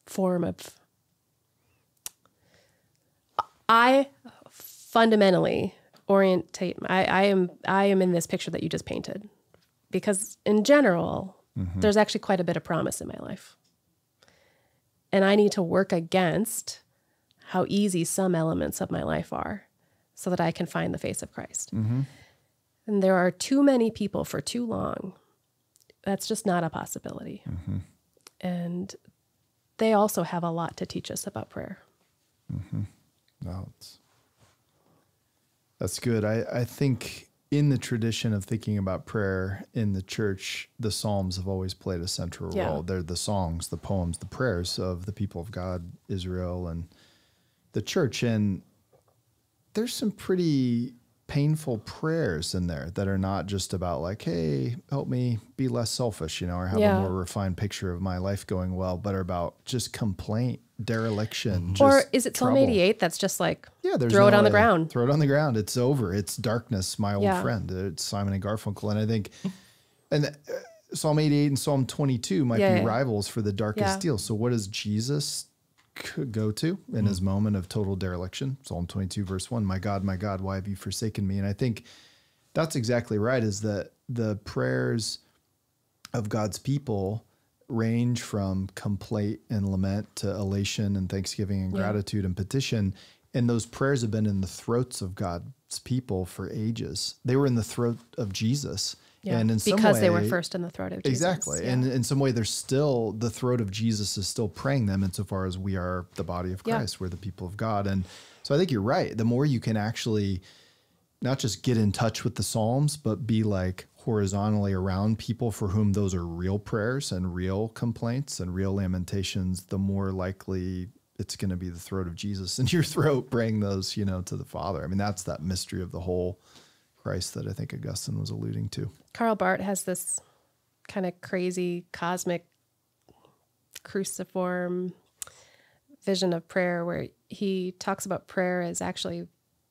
form of. I fundamentally orientate. I, I am I am in this picture that you just painted, because in general, Mm-hmm. there's actually quite a bit of promise in my life, and I need to work against how easy some elements of my life are, so that I can find the face of Christ. Mm-hmm. And there are too many people for too long. That's just not a possibility. Mm-hmm. And they also have a lot to teach us about prayer. No, that's good. I, I think in the tradition of thinking about prayer in the church, the Psalms have always played a central Yeah. role. They're the songs, the poems, the prayers of the people of God, Israel, and the church. And there's some pretty painful prayers in there that are not just about like, hey, help me be less selfish, you know, or have Yeah. a more refined picture of my life going well, but are about just complaint, dereliction. Mm-hmm. or is it Psalm 88 that's just like, Yeah, there's throw it no on the ground? Throw it on the ground. It's over. It's darkness, my old Yeah. friend. Uh, it's Simon and Garfunkel, and I think, and uh, Psalm 88 and Psalm 22 might Yeah, be yeah. rivals for the darkest Yeah. deal. So, what does Jesus c- go to in his mm. moment of total dereliction? Psalm 22, verse one: My God, my God, why have you forsaken me? And I think that's exactly right. Is that the prayers of God's people range from complaint and lament to elation and thanksgiving and Yeah. gratitude and petition. And those prayers have been in the throats of God's people for ages. They were in the throat of Jesus. Yeah, And in some because they were first in the throat of Jesus. Exactly. Yeah. And in some way, they're still, the throat of Jesus is still praying them insofar as we are the body of Yeah. Christ. We're the people of God. And so I think you're right. The more you can actually not just get in touch with the Psalms, but be like horizontally around people for whom those are real prayers and real complaints and real lamentations, the more likely it's going to be the throat of Jesus in your throat, praying those, you know, to the Father. I mean, that's that mystery of the whole Christ that I think Augustine was alluding to. Karl Barth has this kind of crazy cosmic cruciform vision of prayer where he talks about prayer as actually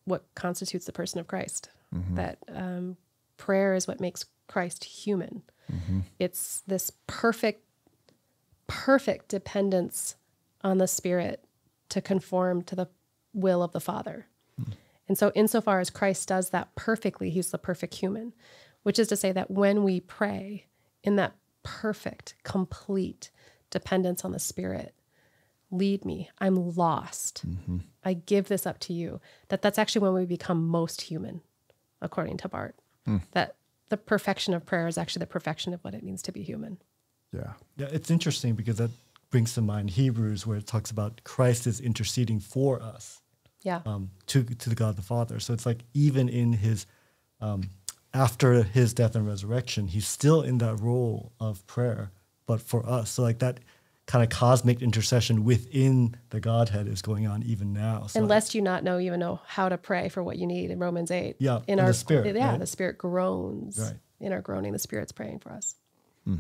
what constitutes the person of Christ. That um, prayer is what makes Christ human. Mm-hmm. It's this perfect, perfect dependence on the Spirit to conform to the will of the Father. Hmm. And so, insofar as Christ does that perfectly, he's the perfect human, which is to say that when we pray in that perfect, complete dependence on the Spirit, lead me. I'm lost. Mm-hmm. I give this up to you. That that's actually when we become most human, according to Barth. That the perfection of prayer is actually the perfection of what it means to be human. Yeah. Yeah, it's interesting because that brings to mind Hebrews, where it talks about Christ is interceding for us Yeah. um, to to the God the Father. So it's like even in his um, after his death and resurrection, he's still in that role of prayer, but for us. So like that kind of cosmic intercession within the Godhead is going on even now. So and lest you not know even know how to pray for what you need in Romans 8. Yeah, In in our the Spirit, Yeah, right? the spirit groans. Right. In our groaning, the spirit's praying for us. Hmm.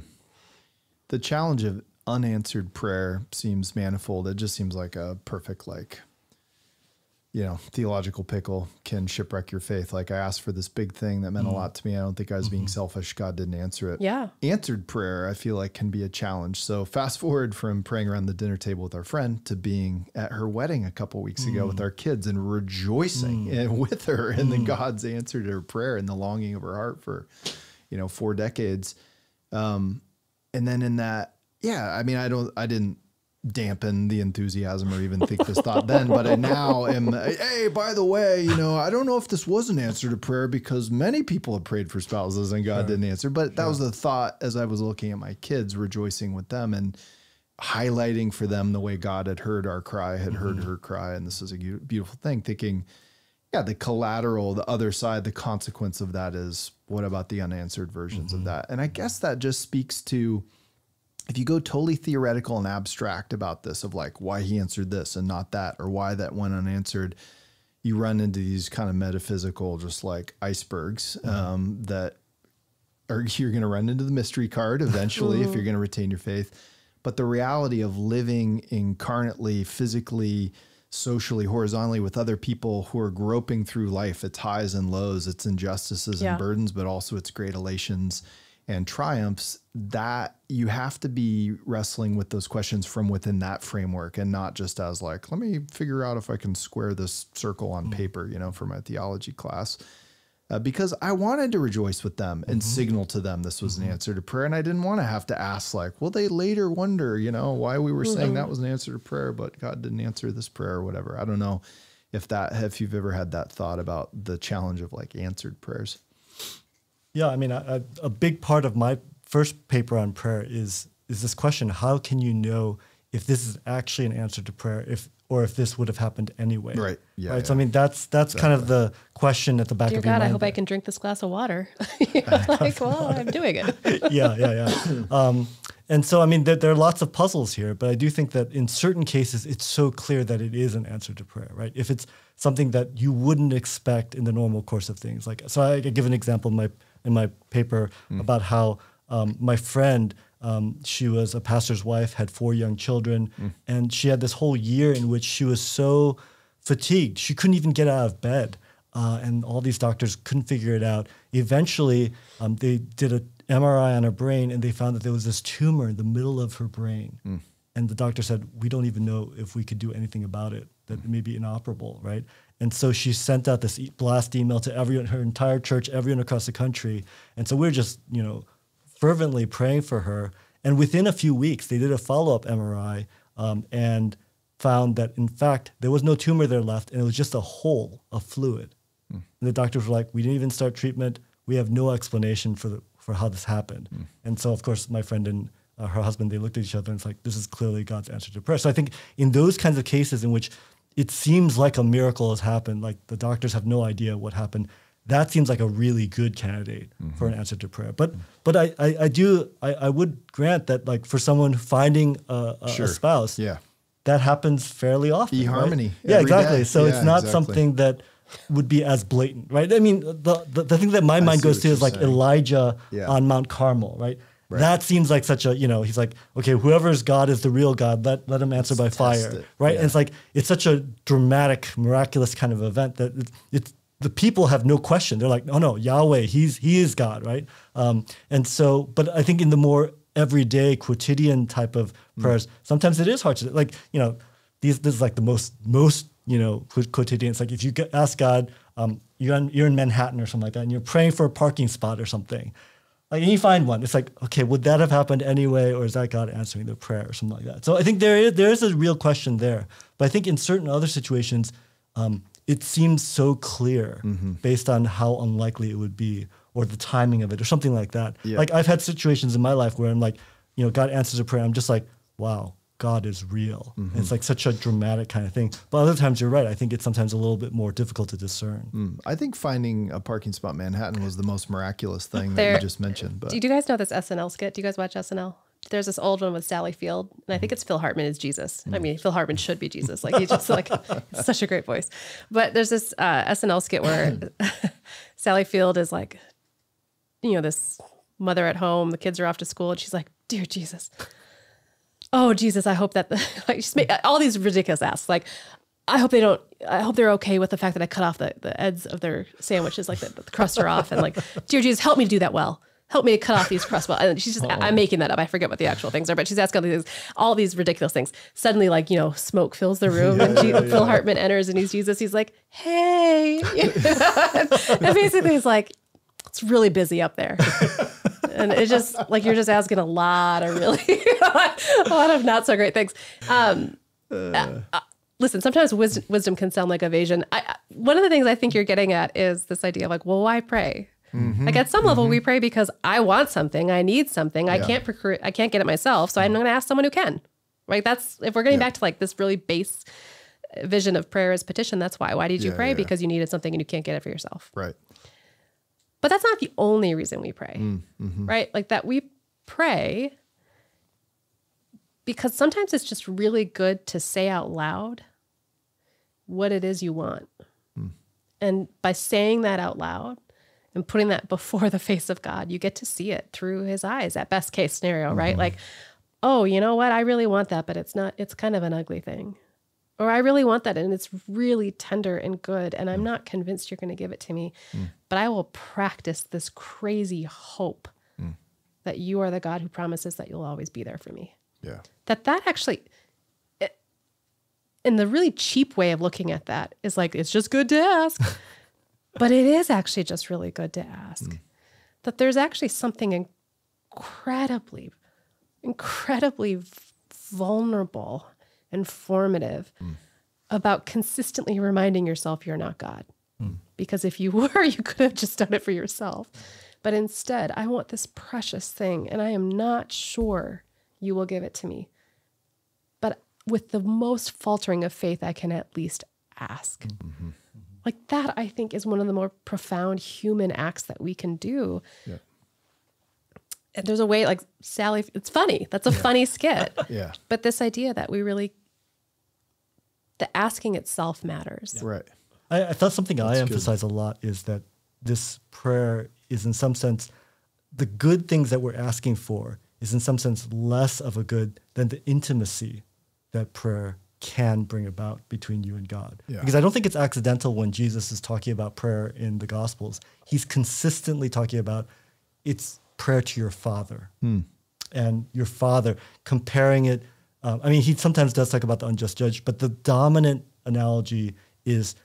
The challenge of unanswered prayer seems manifold. It just seems like a perfect, like, you know, theological pickle can shipwreck your faith. Like, I asked for this big thing that meant a mm-hmm. lot to me. I don't think I was being mm-hmm. selfish. God didn't answer it. Yeah. Answered prayer, I feel like, can be a challenge. So, fast forward from praying around the dinner table with our friend to being at her wedding a couple weeks ago with mm. our kids and rejoicing mm. and with her in the mm. God's answer to her prayer and the longing of her heart for, you know, four decades um, and then in that yeah i mean i don't i didn't dampen the enthusiasm or even think this thought then but i now am hey by the way you know i don't know if this was an answer to prayer because many people have prayed for spouses and god didn't answer but that was the thought as i was looking at my kids rejoicing with them and highlighting for them the way god had heard our cry had heard mm-hmm. her cry. And this is a beautiful thing thinking yeah, the collateral, the other side, the consequence of that is what about the unanswered versions of mm-hmm. that? And I guess that just speaks to if you go totally theoretical and abstract about this, of like why he answered this and not that, or why that went unanswered, you run into these kind of metaphysical, just like icebergs um, that or you're going to run into the mystery card eventually if you're going to retain your faith. But the reality of living incarnately, physically, socially, horizontally with other people who are groping through life, its highs and lows, its injustices Yeah. and burdens, but also its great elations and triumphs, that you have to be wrestling with those questions from within that framework and not just as like, let me figure out if I can square this circle on mm. paper, you know, for my theology class uh, because I wanted to rejoice with them and mm-hmm. signal to them this was an mm-hmm. answer to prayer. And I didn't want to have to ask, like, will they later wonder, you know, why we were saying that was an answer to prayer, but God didn't answer this prayer or whatever. I don't know if that, if you've ever had that thought about the challenge of like answered prayers. Yeah, I mean, a, a a big part of my first paper on prayer is is this question: How can you know if this is actually an answer to prayer, if or if this would have happened anyway? Right. Yeah, Right. So I mean, that's that's kind of the question at the back Dear of your God, mind. I hope I can drink this glass of water. You're like, well, I'm doing it. yeah, yeah, yeah. Um, and so, I mean, there, there are lots of puzzles here, but I do think that in certain cases, it's so clear that it is an answer to prayer, right? If it's something that you wouldn't expect in the normal course of things, like so, I give an example my in my paper about how um, my friend. Um, she was a pastor's wife, had four young children, and she had this whole year in which she was so fatigued she couldn't even get out of bed uh, and all these doctors couldn't figure it out. Eventually, um, they did an MRI on her brain, and they found that there was this tumor in the middle of her brain. And the doctor said, "We don't even know if we could do anything about it. That it may be inoperable, right?" And so she sent out this e- blast email to everyone, her entire church, everyone across the country. And so we we're just, you know, fervently praying for her. And within a few weeks, they did a follow up MRI um, and found that, in fact, there was no tumor there left, and it was just a hole of fluid. And the doctors were like, "We didn't even start treatment. We have no explanation for the, for how this happened." And so, of course, my friend and uh, her husband they looked at each other and it's like, "This is clearly God's answer to prayer." So I think in those kinds of cases in which it seems like a miracle has happened, like the doctors have no idea what happened, that seems like a really good candidate for an mm-hmm. answer to prayer. But but I I, I do I, I would grant that like for someone finding a, a, Sure. a spouse, Yeah. that happens fairly often. right? eHarmony Yeah, exactly. day. So Yeah, it's not exactly. something that would be as blatant, right? I mean, the the, the thing that my mind goes to is you're like saying. Elijah Yeah. on Mount Carmel, right? Right. That seems like such a you know he's like okay whoever's God is the real God let let him answer by Let's test fire it. right Yeah. and it's like it's such a dramatic miraculous kind of event that it's, it's the people have no question they're like oh no Yahweh he's he is God right um, and so but I think in the more everyday quotidian type of Hmm. prayers sometimes it is hard to like you know these this is like the most most you know quotidian it's like if you get, ask God um, you're in, you're in Manhattan or something like that and you're praying for a parking spot or something Like, and you find one. It's like, okay, would that have happened anyway, or is that God answering the prayer or something like that? So I think there is there is a real question there. But I think in certain other situations, um, it seems so clear Mm-hmm. based on how unlikely it would be, or the timing of it, or something like that. Yeah. Like I've had situations in my life where I'm like, you know, God answers a prayer. I'm just like, wow, God is real. Mm-hmm. It's like such a dramatic kind of thing. But other times you're right. I think it's sometimes a little bit more difficult to discern. Mm, I think finding a parking spot in Manhattan was the most miraculous thing that you just mentioned. But Do you guys know this SNL skit? Do you guys watch SNL? There's this old one with Sally Field, and I think it's Phil Hartman is Jesus. I mean, Phil Hartman should be Jesus. Like he's just like such a great voice. But there's this uh, SNL skit where Sally Field is like, you know, this mother at home. The kids are off to school, and she's like, "Dear Jesus, oh Jesus, I hope that the, like she's made all these ridiculous asks like." I hope they don't. I hope they're okay with the fact that I cut off the, the ends of their sandwiches, like the, the crust are off, and like, dear Jesus, help me to do that well. Help me to cut off these crust well. And she's just, I'm oh. making that up. I forget what the actual things are, but she's asking all these, all these ridiculous things. Suddenly, like, you know, smoke fills the room, and Je- Phil Hartman enters, and he's Jesus. He's like, hey, and basically, he's like, it's really busy up there. and it's just like you're just asking a lot of really a lot of not so great things. Um, uh, uh, listen, sometimes wisdom, wisdom can sound like evasion. I, one of the things I think you're getting at is this idea of like, well, why pray? Like at some level, we pray because I want something, I need something, I can't procure, I can't get it myself, so I'm going to ask someone who can. Right? That's if we're getting back to like this really base vision of prayer as petition. That's why. Why did you Yeah, pray? yeah. Because you needed something and you can't get it for yourself. right. But that's not the only reason we pray, mm, mm-hmm. right? Like that we pray because sometimes it's just really good to say out loud what it is you want. Mm. And by saying that out loud and putting that before the face of God, you get to see it through his eyes, at best case scenario, right? Mm-hmm. Like, oh, you know what? I really want that, but it's not, it's kind of an ugly thing. Or I really want that and it's really tender and good. And I'm mm. not convinced you're going to give it to me, mm. but I will practice this crazy hope mm. that you are the God who promises that you'll always be there for me. Yeah. That that actually, it, and the really cheap way of looking at that is like, it's just good to ask. but it is actually just really good to ask that there's actually something incredibly, incredibly vulnerable and formative mm. about consistently reminding yourself you're not God. Mm. Because if you were, you could have just done it for yourself. But instead, I want this precious thing, and I am not sure you will give it to me. But with the most faltering of faith, I can at least ask. Mm-hmm. Mm-hmm. Like that, I think, is one of the more profound human acts that we can do. Yeah. And there's a way, like Sally, it's funny. That's a funny skit. Yeah. But this idea that we really, the asking itself matters. Right. I, I thought something I good. emphasize a lot is that this prayer is, in some sense, the good things that we're asking for is, in some sense, less of a good than the intimacy that prayer can bring about between you and God. Yeah. Because I don't think it's accidental when Jesus is talking about prayer in the Gospels. He's consistently talking about it's prayer to your Father hmm. and your Father, comparing it. Um, I mean, he sometimes does talk about the unjust judge, but the dominant analogy is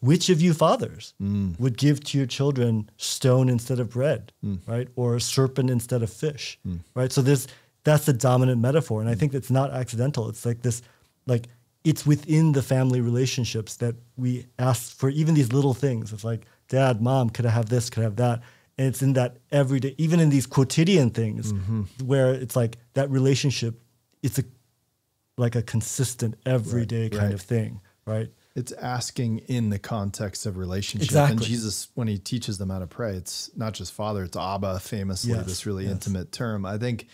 which of you fathers hmm. would give to your children stone instead of bread, hmm. right? Or a serpent instead of fish, right? So there's that's the dominant metaphor, and I think it's not accidental. It's like this, like it's within the family relationships that we ask for even these little things. It's like, Dad, Mom, could I have this? Could I have that? And it's in that everyday, even in these quotidian things, mm-hmm. where it's like that relationship. It's a like a consistent everyday kind right. of thing, right? It's asking in the context of relationship. And Exactly. Jesus, when he teaches them how to pray, it's not just Father, it's Abba, famously, Yes, this really yes. intimate term. I think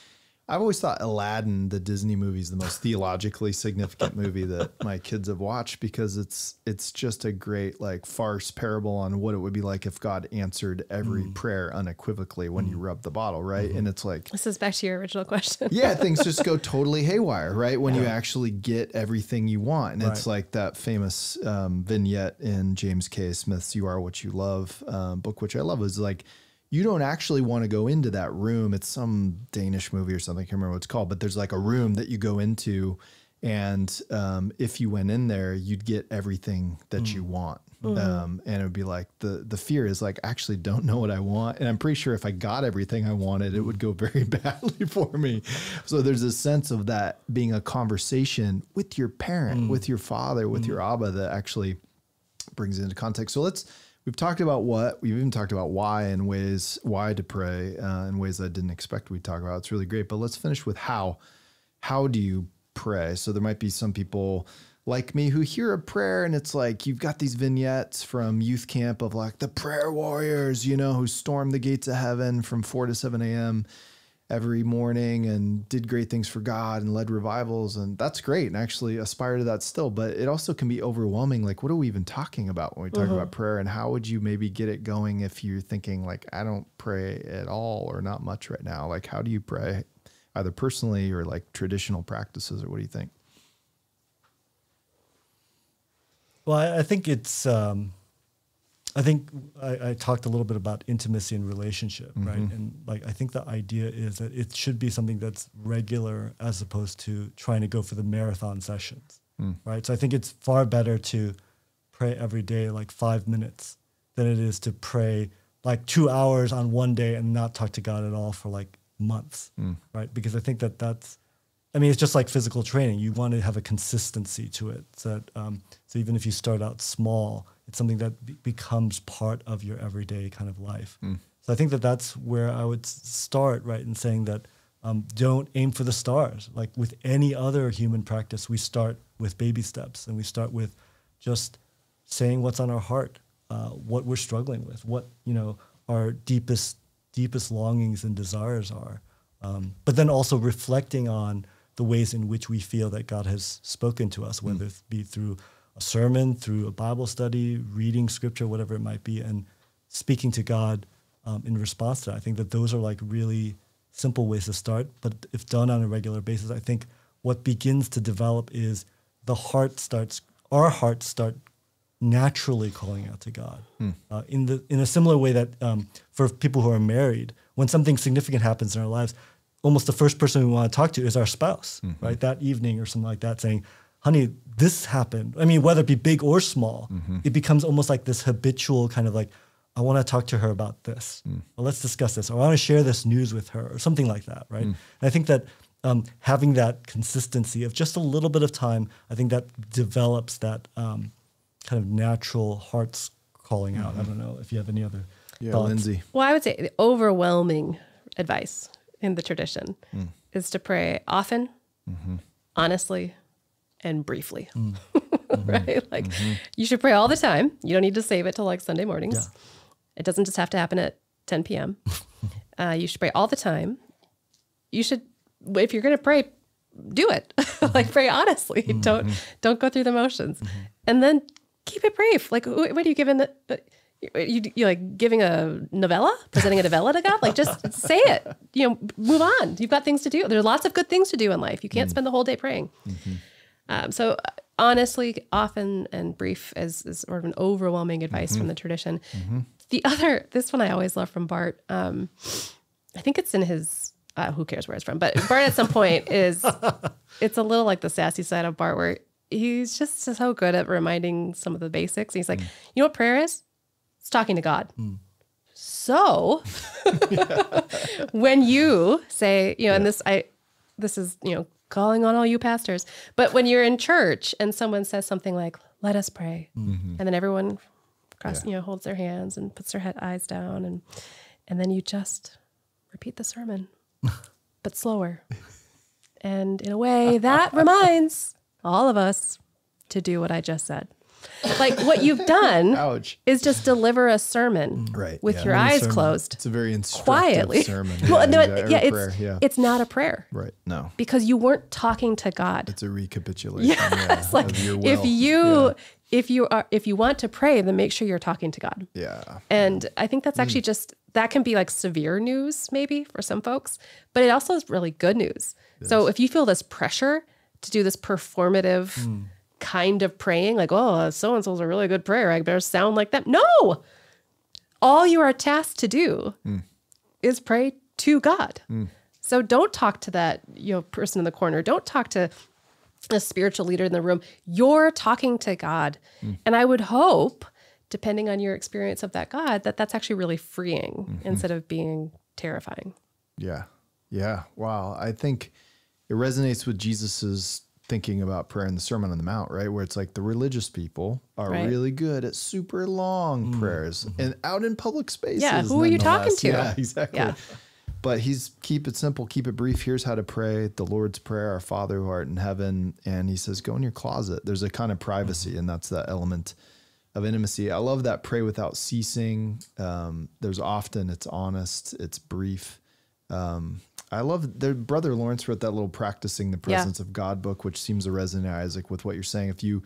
I've always thought Aladdin, the Disney movie, is the most theologically significant movie that my kids have watched because it's it's just a great like farce parable on what it would be like if God answered every Mm. prayer unequivocally when you rub the bottle, right? Mm-hmm. And it's like This is back to your original question. yeah, things just go totally haywire, right? When you actually get everything you want. And it's like that famous um, vignette in James K. Smith's You Are What You Love um, book, which I love, is like, you don't actually want to go into that room. It's some Danish movie or something. I can't remember what it's called, but there's like a room that you go into. And um, if you went in there, you'd get everything that you want. Mm. Um, and it would be like the the fear is like I actually don't know what I want, and I'm pretty sure if I got everything I wanted, it would go very badly for me. So there's a sense of that being a conversation with your parent, with your father, with your Abba that actually brings it into context. So let's we've talked about what we've even talked about why and ways why to pray uh, in ways I didn't expect we'd talk about. It's really great, but let's finish with how. How do you pray? So there might be some people like me who hear a prayer and it's like you've got these vignettes from youth camp of like the prayer warriors, you know, who storm the gates of heaven from 4 to 7 a.m. every morning and did great things for God and led revivals. And that's great and actually aspire to that still. But it also can be overwhelming. Like, what are we even talking about when we talk about prayer? And how would you maybe get it going if you're thinking, like, I don't pray at all or not much right now? Like, how do you pray either personally or like traditional practices? Or what do you think? Well, I, I think it's. Um, I think I, I talked a little bit about intimacy and relationship, mm-hmm. right? And like I think the idea is that it should be something that's regular as opposed to trying to go for the marathon sessions, mm. right? So I think it's far better to pray every day like five minutes than it is to pray like two hours on one day and not talk to God at all for like months, mm. right? Because I think that that's I mean, it's just like physical training. You want to have a consistency to it. So, that, um, so even if you start out small, it's something that be- becomes part of your everyday kind of life. So I think that that's where I would start, right, in saying that um, don't aim for the stars. Like with any other human practice, we start with baby steps and we start with just saying what's on our heart, uh, what we're struggling with, what you know our deepest deepest longings and desires are, um, but then also reflecting on the ways in which we feel that God has spoken to us, whether it be through a sermon, through a Bible study, reading scripture, whatever it might be, and speaking to God um, in response to that. I think that those are like really simple ways to start, but if done on a regular basis, I think what begins to develop is the heart starts, our hearts start naturally calling out to God. Uh, in the in a similar way that um, for people who are married, when something significant happens in our lives, almost the first person we want to talk to is our spouse, right? That evening or something like that, saying, "Honey, this happened." I mean, whether it be big or small, it becomes almost like this habitual kind of like, "I want to talk to her about this. Well, let's discuss this. Or I want to share this news with her, or something like that, right?" And I think that. Um, having that consistency of just a little bit of time, I think that develops that um, kind of natural hearts calling out. I don't know if you have any other Yeah, thoughts. Lindsey. Well, I would say the overwhelming advice in the tradition Hmm. is to pray often, Mm-hmm. honestly, and briefly. Hmm. right? Like Mm-hmm. you should pray all the time. You don't need to save it till like Sunday mornings. Yeah. It doesn't just have to happen at 10 p.m. uh, you should pray all the time. You should, if you're going to pray, do it. like pray honestly. Don't don't go through the motions, and then keep it brief. Like what are you giving the? uh, You, you like giving a novella, presenting a novella to God? Like just say it. You know, move on. You've got things to do. There's lots of good things to do in life. You can't spend the whole day praying. Um, so honestly, often and brief is, is sort of an overwhelming advice from the tradition. The other, this one I always love from Barth. Um, I think it's in his. Uh, who cares where it's from? But Barth at some point is. It's a little like the sassy side of Barth, where he's just so good at reminding some of the basics. He's like, you know what prayer is? It's talking to God. So when you say, you know, and this I this is, you know, calling on all you pastors, but when you're in church and someone says something like, "Let us pray." Mm-hmm. And then everyone cross, you know, holds their hands and puts their head eyes down and and then you just repeat the sermon but slower. And in a way that reminds all of us to do what I just said. Like what you've done Ouch. is just deliver a sermon Right, with yeah. your eyes sermon. closed It's a very instructive quietly. sermon. well, no, exactly, yeah, it's yeah. it's not a prayer right. No, because you weren't talking to God. it's a recapitulation. yeah, It's like if you yeah. if you are if you want to pray, then make sure you're talking to God. yeah. And I think that's Mm. actually just that can be like severe news maybe for some folks, but it also is really good news. So if you feel this pressure to do this performative Mm. Kind of praying, like, oh, so and so's a really good prayer, I better sound like them. No. All you are tasked to do Mm. is pray to God. Hmm. So don't talk to that, you know, person in the corner. Don't talk to a spiritual leader in the room. You're talking to God. Hmm. And I would hope depending on your experience of that God, that that's actually really freeing mm-hmm. instead of being terrifying. Yeah. Yeah. Wow. I think it resonates with Jesus's thinking about prayer in the Sermon on the Mount, right? Where it's like the religious people are Right. really good at super long prayers and out in public spaces. Yeah, who are you talking to? Yeah, exactly. Yeah. But he's keep it simple, keep it brief. Here's how to pray the Lord's Prayer, our Father who art in heaven. And he says, go in your closet. There's a kind of privacy, and that's that element of intimacy. I love that pray without ceasing. Um, there's often it's honest, it's brief. Um, I love their brother Lawrence wrote that little practicing the Yeah. presence of God book, which seems to resonate, Isaac, with what you're saying. If you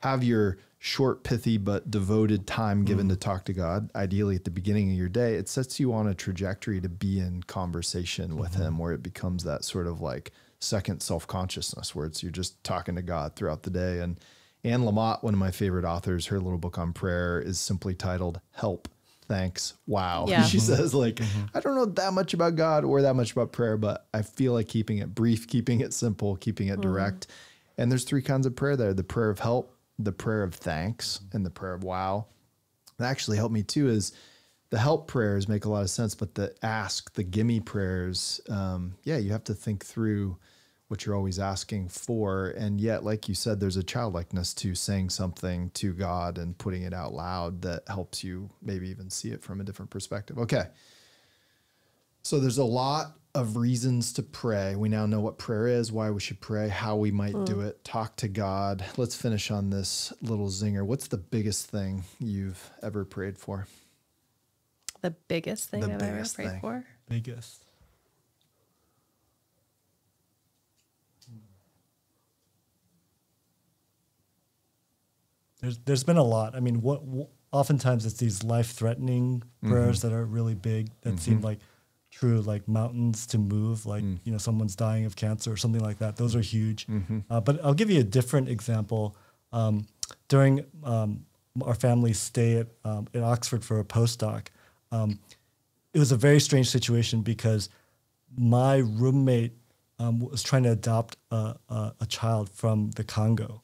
have your short, pithy, but devoted time given mm. to talk to God, ideally at the beginning of your day, it sets you on a trajectory to be in conversation with mm-hmm. Him, where it becomes that sort of like second self consciousness, where it's you're just talking to God throughout the day. And Anne Lamott, one of my favorite authors, her little book on prayer is simply titled "Help." Thanks. Wow. Yeah. She mm-hmm. says, like, mm-hmm. I don't know that much about God or that much about prayer, but I feel like keeping it brief, keeping it simple, keeping it hmm. direct. And there's three kinds of prayer there the prayer of help, the prayer of thanks, and the prayer of wow. That actually helped me too, is the help prayers make a lot of sense, but the ask, the gimme prayers, um, yeah, you have to think through what you're always asking for. And yet, like you said, there's a childlikeness to saying something to God and putting it out loud that helps you maybe even see it from a different perspective. Okay. So there's a lot of reasons to pray. We now know what prayer is, why we should pray, how we might do mm. it, talk to God. Let's finish on this little zinger. What's the biggest thing you've ever prayed for? The biggest thing The I've ever biggest prayed thing. for. Biggest. There's there's been a lot. I mean, what, what oftentimes it's these life-threatening prayers that are really big that seem like true like mountains to move, like you know someone's dying of cancer or something like that. Those are huge. Uh, but I'll give you a different example. Um, during um, our family's stay at um, Oxford for a postdoc, um, it was a very strange situation because my roommate um, was trying to adopt a, a, a child from the Congo,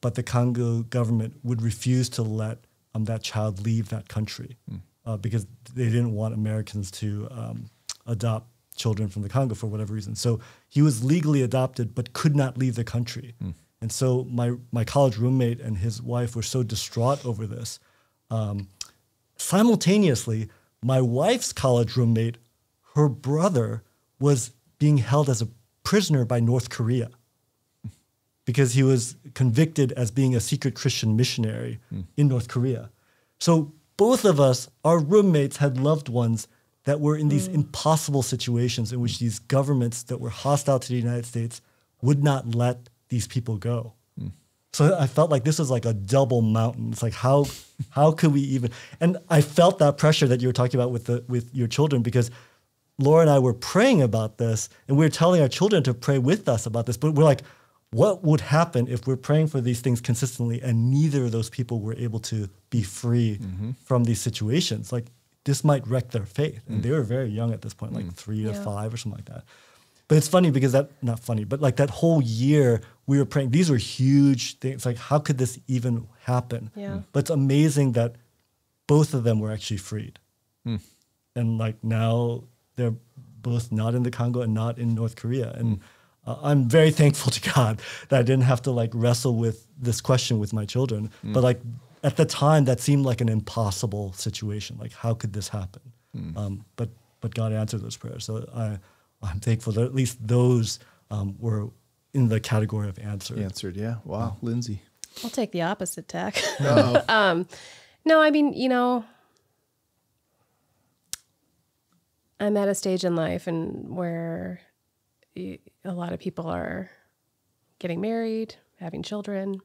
but the Congo government would refuse to let um, that child leave that country uh, because they didn't want Americans to um, adopt children from the Congo for whatever reason. So he was legally adopted but could not leave the country. And so my, my college roommate and his wife were so distraught over this. Um, simultaneously, my wife's college roommate, her brother, was being held as a prisoner by North Korea because he was convicted as being a secret Christian missionary hmm. in North Korea. So both of us, our roommates, had loved ones that were in these hmm. impossible situations in which these governments that were hostile to the United States would not let these people go. Hmm. So I felt like this was like a double mountain. It's like how how could we even? And I felt that pressure that you were talking about with the with your children because Laura and I were praying about this, and we were telling our children to pray with us about this. But we're like, what would happen if we're praying for these things consistently and neither of those people were able to be free mm-hmm. from these situations? Like this might wreck their faith, and mm. they were very young at this point, like mm. three to Yeah. five or something like that. But it's funny because that not funny, but like that whole year we were praying. These were huge things. Like how could this even happen? Yeah. Mm. But it's amazing that both of them were actually freed, and like now they're both not in the Congo and not in North Korea. And uh, I'm very thankful to God that I didn't have to like wrestle with this question with my children. But like at the time, that seemed like an impossible situation. Like how could this happen? Um, but but God answered those prayers. So I I'm thankful that at least those um, were in the category of answered. Answered, yeah. Wow, Lindsey. I'll take the opposite tack. Oh, um, no, I mean, you know, I'm at a stage in life and where y- a lot of people are getting married, having children.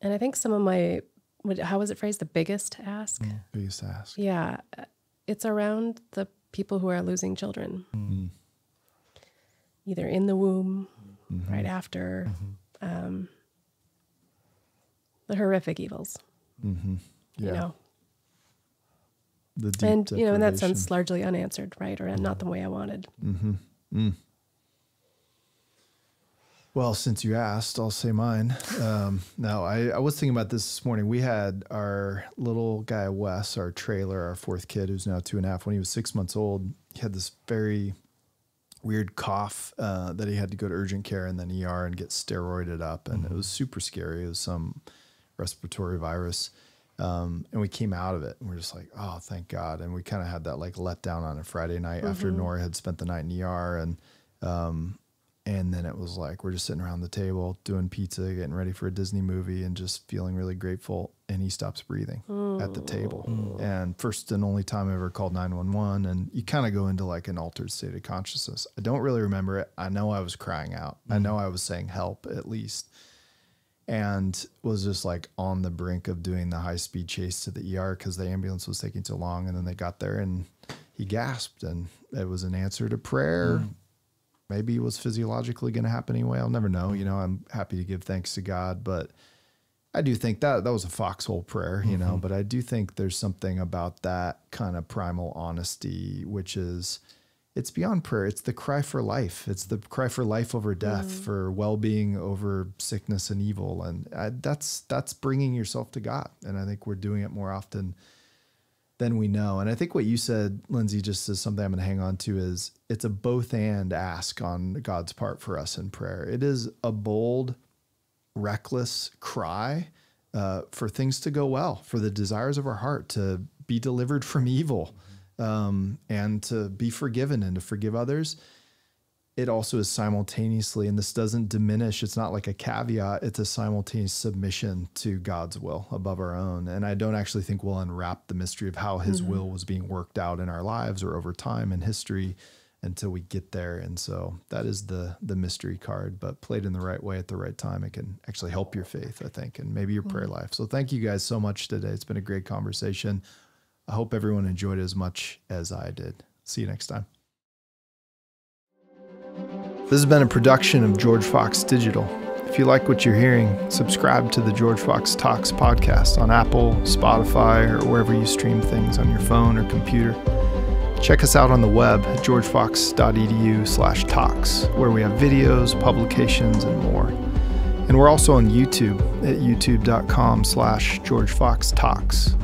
And I think some of my, how was it phrased? The biggest ask? biggest ask. Yeah, it's around the people who are losing children, mm-hmm. either in the womb, mm-hmm. right after, mm-hmm. um, the horrific evils. Yeah. You know, The deep and you know, in that sense, largely unanswered, right, or not the way I wanted. mm-hmm Well, since you asked, I'll say mine. Um, no, I, I was thinking about this this morning. We had our little guy, Wes, our trailer, our fourth kid, who's now two and a half. When he was six months old, he had this very weird cough uh, that he had to go to urgent care and then ER and get steroided up. And it was super scary. It was some respiratory virus. Um, and we came out of it and we're just like, oh, thank God. And we kind of had that like letdown on a Friday night after Nora had spent the night in ER. And, um, and then it was like, we're just sitting around the table doing pizza, getting ready for a Disney movie and just feeling really grateful. And he stops breathing at the table. And first and only time I ever called 911. And you kind of go into like an altered state of consciousness. I don't really remember it. I know I was crying out. I know I was saying help at least and was just like on the brink of doing the high speed chase to the ER because the ambulance was taking too long. And then they got there and he gasped, and it was an answer to prayer. Maybe it was physiologically going to happen anyway. I'll never know. You know, I'm happy to give thanks to God, but I do think that that was a foxhole prayer, you know, but I do think there's something about that kind of primal honesty, which is it's beyond prayer. It's the cry for life. It's the cry for life over death, for well-being over sickness and evil, and I, that's that's bringing yourself to God. And I think we're doing it more often than we know. And I think what you said, Lindsey, just as something I'm going to hang on to is it's a both and ask on God's part for us in prayer. It is a bold, reckless cry uh, for things to go well, for the desires of our heart to be delivered from evil um, and to be forgiven and to forgive others. It also is simultaneously, and this doesn't diminish, it's not like a caveat, it's a simultaneous submission to God's will above our own. And I don't actually think we'll unwrap the mystery of how his will was being worked out in our lives or over time in history until we get there. And so that is the the mystery card, but played in the right way at the right time, it can actually help your faith, I think, and maybe your prayer life. So thank you guys so much today. It's been a great conversation. I hope everyone enjoyed it as much as I did. See you next time. This has been a production of George Fox Digital. If you like what you're hearing, subscribe to the George Fox Talks podcast on Apple, Spotify, or wherever you stream things on your phone or computer. Check us out on the web at georgefox.edu slash talks, where we have videos, publications, and more. And we're also on YouTube at youtube.com slash georgefoxtalks.